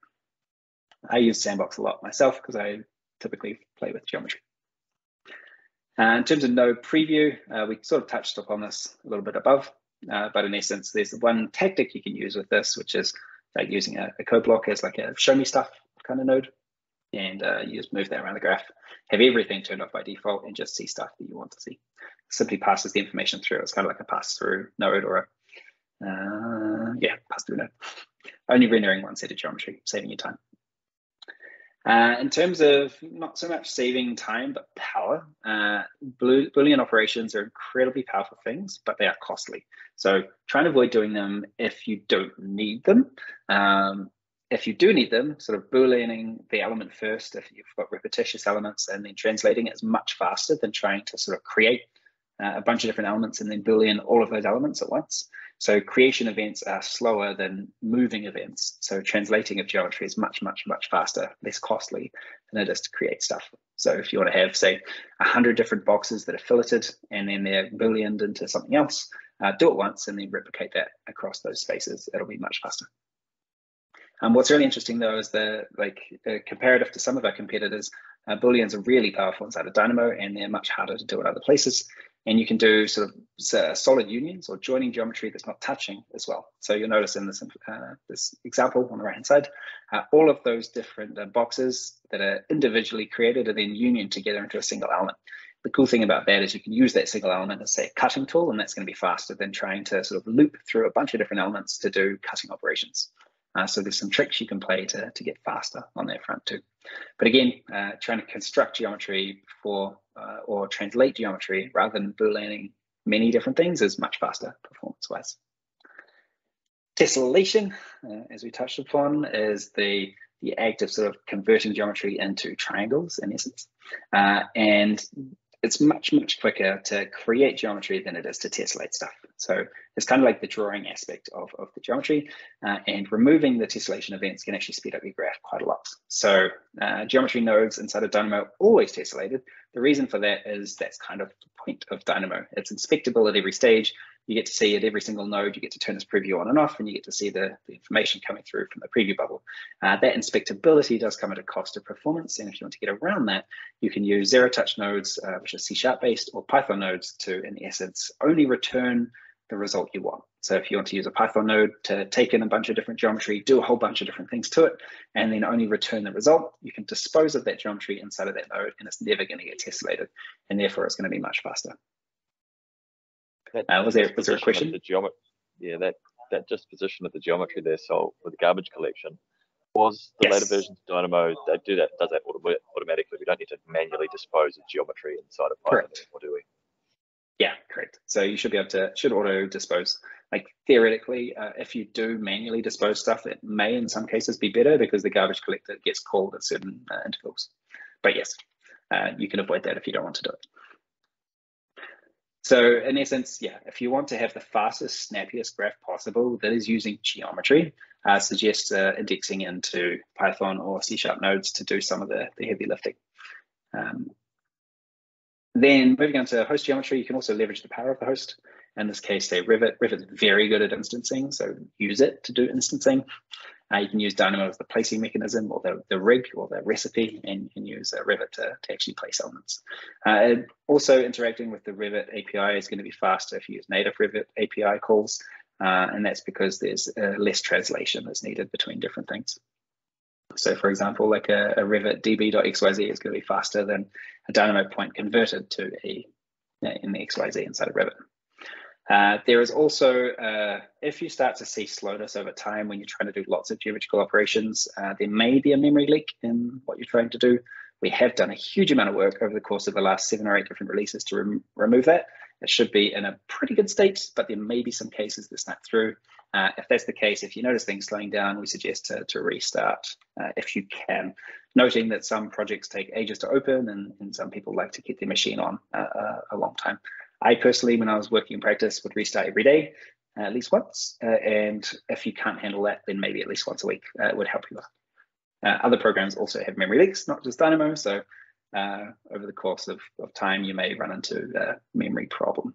I use Sandbox a lot myself because I typically play with geometry. Uh, in terms of node preview, uh, we sort of touched upon this a little bit above, uh, but in essence, there's one tactic you can use with this, which is like using a, a code block as like a show me stuff kind of node. And uh, you just move that around the graph, have everything turned off by default, and just see stuff that you want to see. Simply passes the information through. It's kind of like a pass through node or a, uh, yeah, pass through node. Only rendering one set of geometry, saving you time. Uh, in terms of not so much saving time, but power, uh, Boolean operations are incredibly powerful things, but they are costly. So try and avoid doing them if you don't need them. Um, if you do need them, sort of Booleaning the element first, if you've got repetitious elements, and then translating it is much faster than trying to sort of create uh, a bunch of different elements and then Boolean all of those elements at once. So creation events are slower than moving events. So translating of geometry is much, much, much faster, less costly than it is to create stuff. So if you want to have, say, 100 different boxes that are filleted and then they're booleaned into something else, uh, do it once and then replicate that across those spaces. It'll be much faster. Um, what's really interesting though is that, like, uh, comparative to some of our competitors, uh, Booleans are really powerful inside of Dynamo and they're much harder to do in other places. And you can do sort of uh, solid unions or joining geometry that's not touching as well. So you'll notice in this, uh, this example on the right hand side, uh, all of those different uh, boxes that are individually created are then union together into a single element. The cool thing about that is you can use that single element as say a cutting tool, and that's going to be faster than trying to sort of loop through a bunch of different elements to do cutting operations. Uh, so there's some tricks you can play to, to get faster on that front too. But again, uh, trying to construct geometry for uh, or translate geometry rather than booleaning many different things is much faster performance-wise. Tessellation, uh, as we touched upon, is the the act of sort of converting geometry into triangles in essence. Uh, and it's much, much quicker to create geometry than it is to tessellate stuff. So it's kind of like the drawing aspect of, of the geometry uh, and removing the tessellation events can actually speed up your graph quite a lot. So uh, geometry nodes inside of Dynamo always tessellated. The reason for that is that's kind of the point of Dynamo. It's inspectable at every stage you get to see at every single node, you get to turn this preview on and off, and you get to see the, the information coming through from the preview bubble. Uh, that inspectability does come at a cost of performance, and if you want to get around that, you can use zero-touch nodes, uh, which are C-sharp based, or Python nodes to, in essence, only return the result you want. So if you want to use a Python node to take in a bunch of different geometry, do a whole bunch of different things to it, and then only return the result, you can dispose of that geometry inside of that node, and it's never going to get tessellated, and therefore it's going to be much faster. Uh, was there was there a question? The geometry, yeah, that that disposition of the geometry there. So with the garbage collection, was the yes. later versions of Dynamo they do that does that automatically? We don't need to manually dispose of geometry inside of Python, correct. or do we? Yeah, correct. So you should be able to should auto dispose. Like theoretically, uh, if you do manually dispose stuff, it may in some cases be better because the garbage collector gets called at certain uh, intervals. But yes, uh, you can avoid that if you don't want to do it. So in essence, yeah, if you want to have the fastest, snappiest graph possible that is using geometry, I suggest uh, indexing into Python or C Sharp nodes to do some of the, the heavy lifting. Um, then moving on to host geometry, you can also leverage the power of the host. In this case, say Revit. Revit's very good at instancing, so use it to do instancing. Uh, you can use Dynamo as the placing mechanism or the, the rig or the recipe, and use uh, Revit to, to actually place elements. Uh, also, interacting with the Revit API is going to be faster if you use native Revit API calls, uh, and that's because there's uh, less translation that's needed between different things. So, for example, like a, a Revit db.xyz is going to be faster than a Dynamo point converted to a in the XYZ inside of Revit. Uh, there is also, uh, if you start to see slowness over time when you're trying to do lots of geometrical operations, uh, there may be a memory leak in what you're trying to do. We have done a huge amount of work over the course of the last seven or eight different releases to rem remove that. It should be in a pretty good state, but there may be some cases that snap through. Uh, if that's the case, if you notice things slowing down, we suggest to, to restart uh, if you can. Noting that some projects take ages to open and, and some people like to keep their machine on a long time. I personally, when I was working in practice, would restart every day, uh, at least once. Uh, and if you can't handle that, then maybe at least once a week uh, would help you. Uh, other programs also have memory leaks, not just Dynamo. So uh, over the course of, of time, you may run into a memory problem.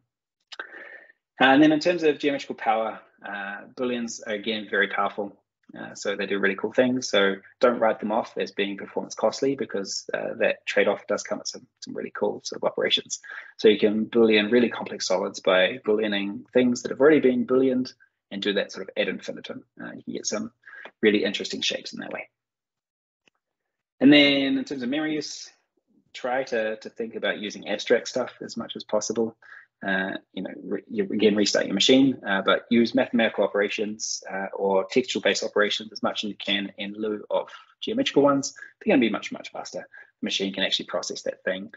And then in terms of geometrical power, uh, booleans are again very powerful. Uh, so they do really cool things. So don't write them off as being performance costly because uh, that trade-off does come at some, some really cool sort of operations. So you can boolean really complex solids by booleaning things that have already been booleaned and do that sort of ad infinitum. Uh, you can get some really interesting shapes in that way. And then in terms of memory use, try to, to think about using abstract stuff as much as possible. Uh, you know, you again restart your machine, uh, but use mathematical operations uh, or textual-based operations as much as you can in lieu of geometrical ones. They're going to be much much faster. The machine can actually process that thing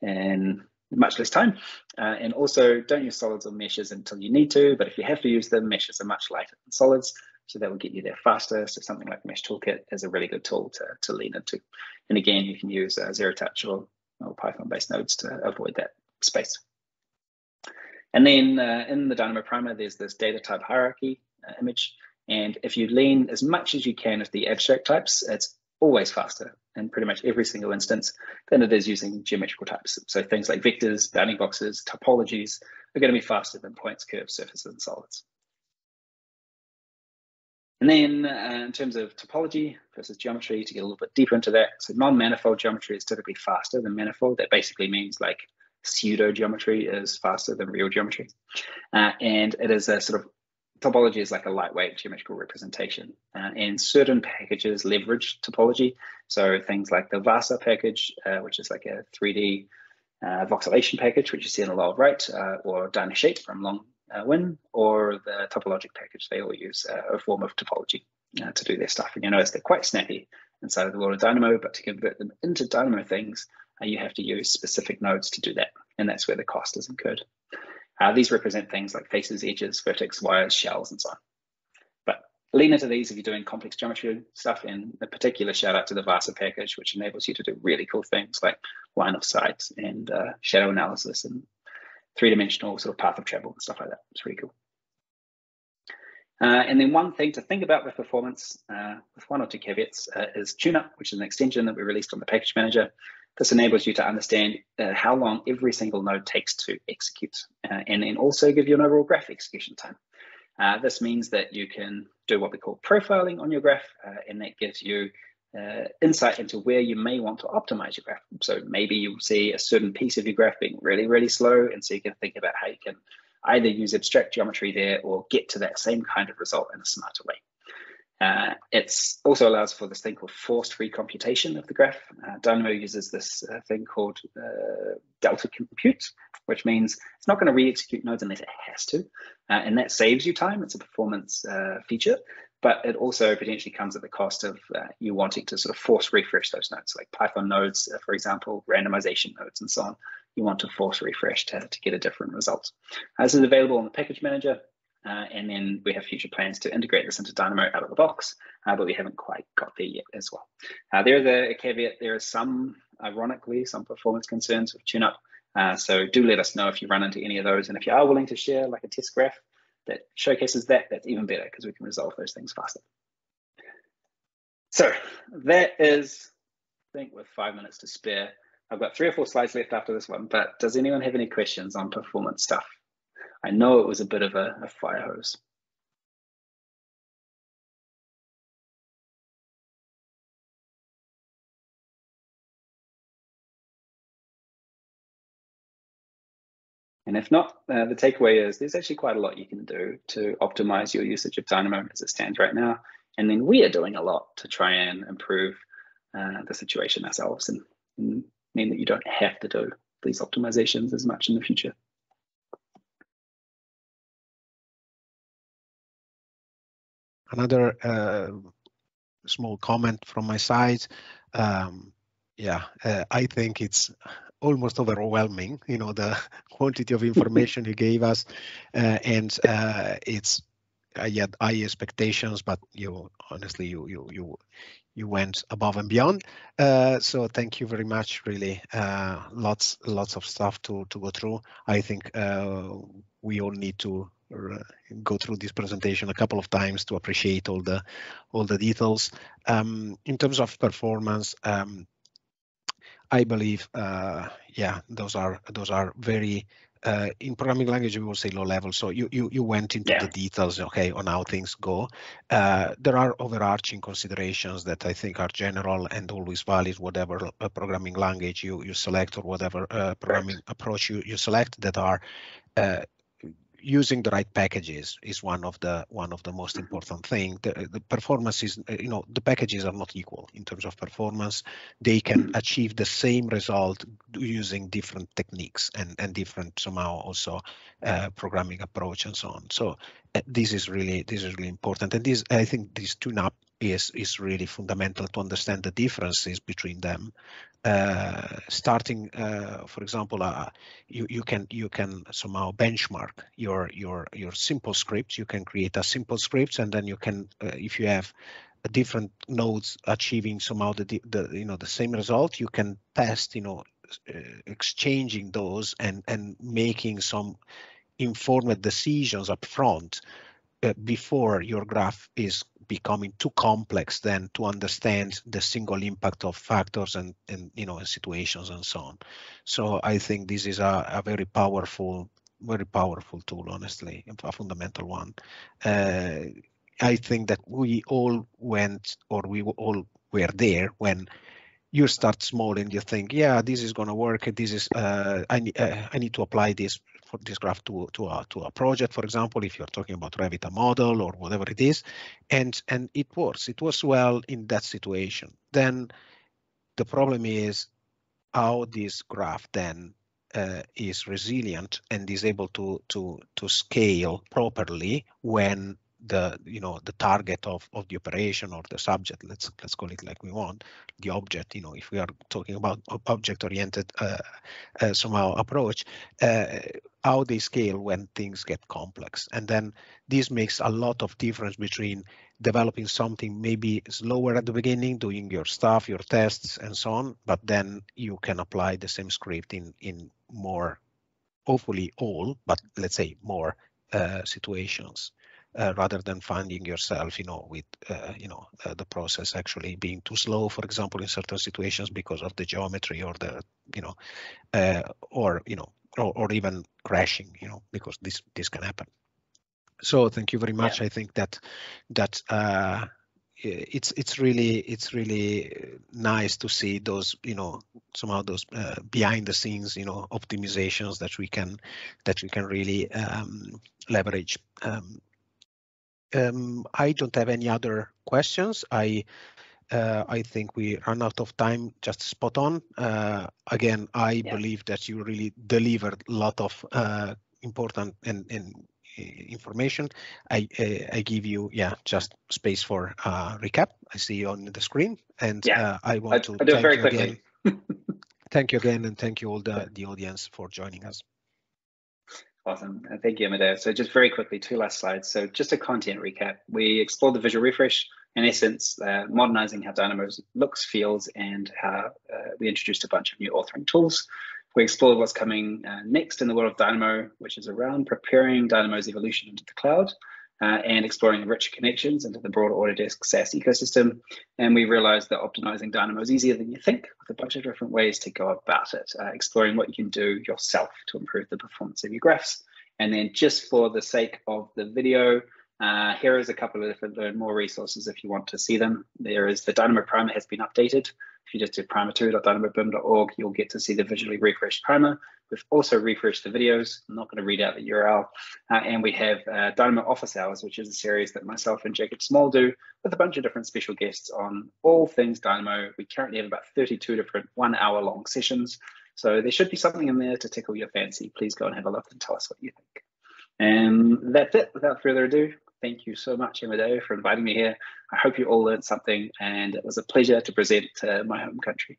in much less time. Uh, and also, don't use solids or meshes until you need to. But if you have to use them, meshes are much lighter than solids, so that will get you there faster. So something like Mesh Toolkit is a really good tool to to lean into. And again, you can use uh, Zero Touch or, or Python-based nodes to avoid that space. And then uh, in the Dynamo Primer, there's this data type hierarchy uh, image. And if you lean as much as you can with the abstract types, it's always faster in pretty much every single instance than it is using geometrical types. So things like vectors, bounding boxes, topologies are going to be faster than points, curves, surfaces, and solids. And then uh, in terms of topology versus geometry, to get a little bit deeper into that, so non-manifold geometry is typically faster than manifold. That basically means like pseudo geometry is faster than real geometry. Uh, and it is a sort of topology is like a lightweight geometrical representation. Uh, and certain packages leverage topology. So things like the VASA package, uh, which is like a 3D uh, voxelation package, which you see in the lower right, uh, or Dynashape from Long uh, Nguyen, or the topologic package. They all use a form of topology to do their stuff. And you notice they're quite snappy inside of the world of Dynamo, but to convert them into Dynamo things, you have to use specific nodes to do that. And that's where the cost is incurred. Uh, these represent things like faces, edges, vertex, wires, shells, and so on. But lean into these if you're doing complex geometry stuff. In a particular shout out to the VASA package, which enables you to do really cool things like line of sight and uh, shadow analysis and three-dimensional sort of path of travel and stuff like that. It's really cool. Uh, and then one thing to think about with performance, uh, with one or two caveats, uh, is TuneUp, which is an extension that we released on the package manager. This enables you to understand uh, how long every single node takes to execute, uh, and then also give you an overall graph execution time. Uh, this means that you can do what we call profiling on your graph, uh, and that gives you uh, insight into where you may want to optimize your graph. So maybe you'll see a certain piece of your graph being really, really slow, and so you can think about how you can either use abstract geometry there or get to that same kind of result in a smarter way. Uh, it also allows for this thing called forced recomputation of the graph. Uh, Dynamo uses this uh, thing called uh, delta compute, which means it's not going to re-execute nodes unless it has to, uh, and that saves you time. It's a performance uh, feature, but it also potentially comes at the cost of you wanting to sort of force refresh those nodes, like Python nodes, for example, randomization nodes, and so on. You want to force refresh to, to get a different result. this is available in the package manager. Uh, and then we have future plans to integrate this into Dynamo out of the box, uh, but we haven't quite got there yet as well. Uh, there is a, a, caveat, there is some, ironically, some performance concerns with TuneUp. Uh, so do let us know if you run into any of those. And if you are willing to share like a test graph that showcases that, that's even better because we can resolve those things faster. So that is, I think with five minutes to spare, I've got three or four slides left after this one, but does anyone have any questions on performance stuff? I know it was a bit of a, a fire hose. And if not, uh, the takeaway is there's actually quite a lot you can do to optimize your usage of Dynamo as it stands right now. And then we are doing a lot to try and improve uh, the situation ourselves and, and mean that you don't have to do these optimizations as much in the future. Another uh, small comment from my side. Um, yeah, uh, I think it's almost overwhelming, you know, the quantity of information you gave us, uh, and uh, it's I had high expectations, but you honestly you you you you went above and beyond. Uh, so thank you very much. Really, uh, lots lots of stuff to to go through. I think uh, we all need to go through this presentation a couple of times to appreciate all the all the details. Um, in terms of performance, um, I believe, uh, yeah, those are those are very uh, in programming language we will say low level. So you you you went into yeah. the details, okay, on how things go. Uh, there are overarching considerations that I think are general and always valid, whatever uh, programming language you you select or whatever uh, programming right. approach you you select that are uh, using the right packages is one of the one of the most mm-hmm. important thing. The, the performance is you know the packages are not equal in terms of performance. They can mm-hmm. achieve the same result using different techniques and and different somehow also uh, programming approach and so on. So uh, this is really this is really important. And this i think this tune up is is really fundamental to understand the differences between them uh, starting, uh, for example, uh, you you can you can somehow benchmark your your your simple scripts. You can create a simple scripts, and then you can, uh, if you have different nodes achieving somehow the the you know the same result, you can test you know uh, exchanging those and and making some informed decisions up front before your graph is becoming too complex then to understand the single impact of factors and, and you know and situations and so on. So I think this is a, a very powerful, very powerful tool, honestly, a fundamental one. Uh, I think that we all went or we all were there when you start small and you think, yeah, this is going to work. This is uh, I, uh, I need to apply this for this graph to to a to a project, for example, if you're talking about Revit a model or whatever it is, and and it works. It works well in that situation. Then the problem is how this graph then uh, is resilient and is able to to to scale properly when the you know the target of of the operation or the subject let's let's call it like we want the object you know if we are talking about object oriented uh, uh, somehow approach uh, how they scale when things get complex. And then this makes a lot of difference between developing something maybe slower at the beginning doing your stuff your tests and so on but then you can apply the same script in in more hopefully all but let's say more uh, situations uh, rather than finding yourself, you know, with, uh, you know, uh, the process actually being too slow, for example, in certain situations because of the geometry or the, you know, uh, or, you know, or, or even crashing, you know, because this, this can happen. So thank you very much. Yeah. I think that, that, uh, it's it's really it's really nice to see those you know somehow those uh, behind the scenes you know optimizations that we can that we can really um, leverage um, um, I don't have any other questions. I uh, I think we run out of time just spot on. Uh, again, I yeah. believe that you really delivered a lot of uh, important and, and uh, information. I uh, I give you yeah just space for recap. I see you on the screen, and yeah. Uh, I want I, to I do thank very you quickly. again. thank you again, and thank you all the the audience for joining us. Awesome. Uh, thank you, Amedeo. So just very quickly, two last slides. So just a content recap. We explored the visual refresh, in essence, uh, modernizing how Dynamo looks, feels, and how uh, we introduced a bunch of new authoring tools. We explored what's coming uh, next in the world of Dynamo, which is around preparing Dynamo's evolution into the cloud uh, and exploring richer connections into the broader Autodesk SaaS ecosystem. And we realized that optimizing Dynamo is easier than you think with a bunch of different ways to go about it, uh, exploring what you can do yourself to improve the performance of your graphs. And then just for the sake of the video, uh, here is a couple of different learn more resources if you want to see them. There is the Dynamo Primer has been updated. If you just do primer2.dynamobim.org, you'll get to see the visually refreshed primer. We've also refreshed the videos. I'm not going to read out the URL. Uh, and we have uh, Dynamo Office Hours, which is a series that myself and Jacob Small do with a bunch of different special guests on all things Dynamo. We currently have about 32 different one hour long sessions. So there should be something in there to tickle your fancy. Please go and have a look and tell us what you think. And that's it. Without further ado, thank you so much, Amedeo, for inviting me here. I hope you all learned something, and it was a pleasure to present to my home country.